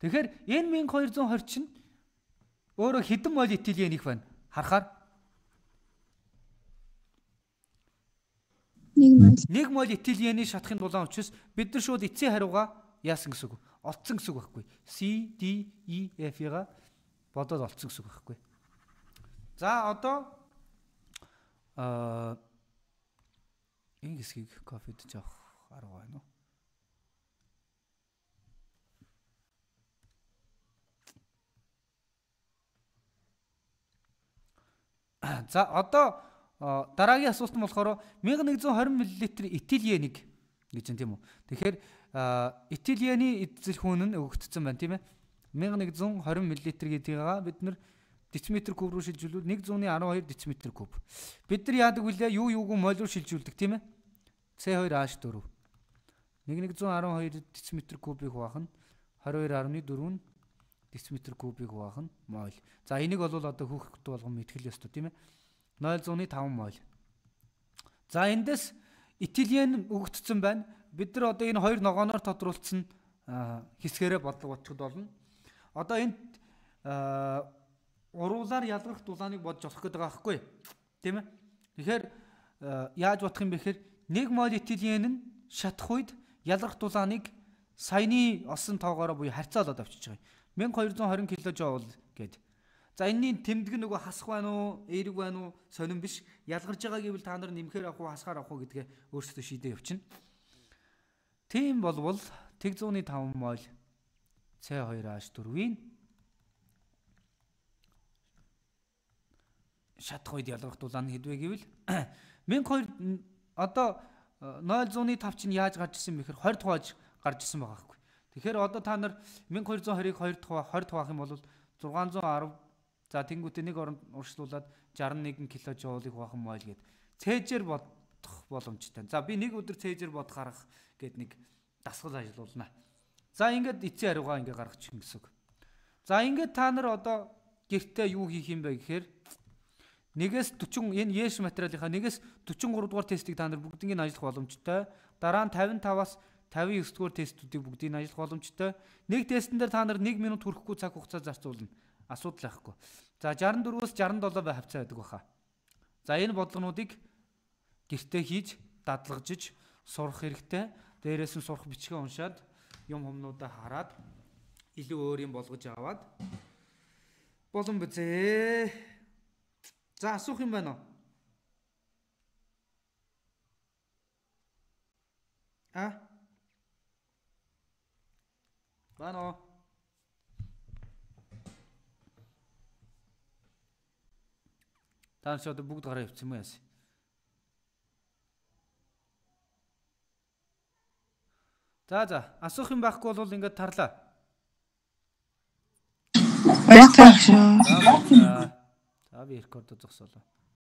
Тэгэхээр энэ 1220 чинь өөрөө хэдэн мол этилийн их байна. Харахаар 1 мол. 1 мол этилений шатахын дулаан учраас бид нар шууд эцсийн хариугаа яасан гэсэн үг. Олцсон гэсэн үг байхгүй. C D E F-га бодоод олцсон гэсэн үг байхгүй. За одоо аа энэ хэсгийг кофед жоох арга байна уу? За одоо дараагийн асуулт нь болохоор 1120 мл этиленийг гэж юм тийм үү. Тэгэхээр этилений эзэл хүн нь өгөгдсөн байна тийм ээ. 1120 мл гэдгийг бид нар дециметр куб руу шилжүүлвэл 112 дециметр куб. Бид нар яадаг вүлээ юу юуг моль руу шилжүүлдэг тийм ээ. C2H4. 1112 дециметр кубыг хуваах нь 22.4 дециметр кубыг хуваах нь моль. За энийг бол одоо хүүхэд болгон мэдхэл ёстой тийм ээ. 0.5 мол. За эндээс этилен өгөгдсөн байна. Бид нар одоо энэ хоёр ногооноор тодруулсан хэсгээрээ бодлого бодчиход болно. Одоо энд уруулаар ялгарх дулааныг бодж олох гэдэг байхгүй тийм ээ. Тэгэхээр яаж бодох юм бэ гэхээр 1 мол этилен нь шатах үед ялгарх дулааныг саяны осон тоогоороо буюу харьцаалаад авчиж байгаа юм. 1220 кJ гэдэг За энэний тэмдэг нөгөө хасах байна уу, эерэг байна уу, сонирн биш. Ялгарч байгаа гэвэл та нар нэмэхээр авах уу, хасгаар авах уу гэдгээ өөрсдөө шийдээ явчихна. Тийм болвол тэг 105 мол C2H4-ийн шатах үед ялгах дулаан хэдвэ гэвэл 1200 одоо 0.5 чинь яаж гарч ирсэн бэхээр 20 тухайж гарч ирсэн байгаа хгүй. Тэгэхээр одоо та нар 1220-ыг 2 тухай 20 тухайх юм бол 610 За тэнгуүтээ нэг оронд урьдчилуулад 61 кJ-ыг бахан мойл гээд цээжээр бодох боломжтой. За би нэг өдөр цээжээр бодох арга гээд нэг дасгал ажиллуулна. За ингээд эцсийн хариугаа ингээд гаргачих юм гэсэн үг. За ингээд та нар одоо гэртээ юу хийх юм бэ гэхээр нэгээс 40 энэ яш материалынхаа нэгээс 43 дугаар тестийг та нар бүгднийг ажиллах боломжтой. Дараа нь 55-аас 59 дугаар тестүүдийг бүгдийг ажиллах боломжтой. Нэг тестэн дээр та нар 1 минут хүрэхгүй цаг хугацаа зарцуулна асуудал байхгүй. За 64-өөс 67 бай хавцаа байдаг баха. За энэ бодлогонуудыг гэртээ хийж дадлагжиж сурах хэрэгтэй. Дээрээс нь сурах бичгээ уншаад юм хумнуудаа хараад илүү өөр юм болгож аваад болон бизээ. За асуух юм байна уу? А? Бано. Таа чи одоо бүгд гараа явчихсан юм яасан? За за асуух юм байхгүй бол ингээд тарлаа. Баярлалаа. За би рекорд зогсоолоо.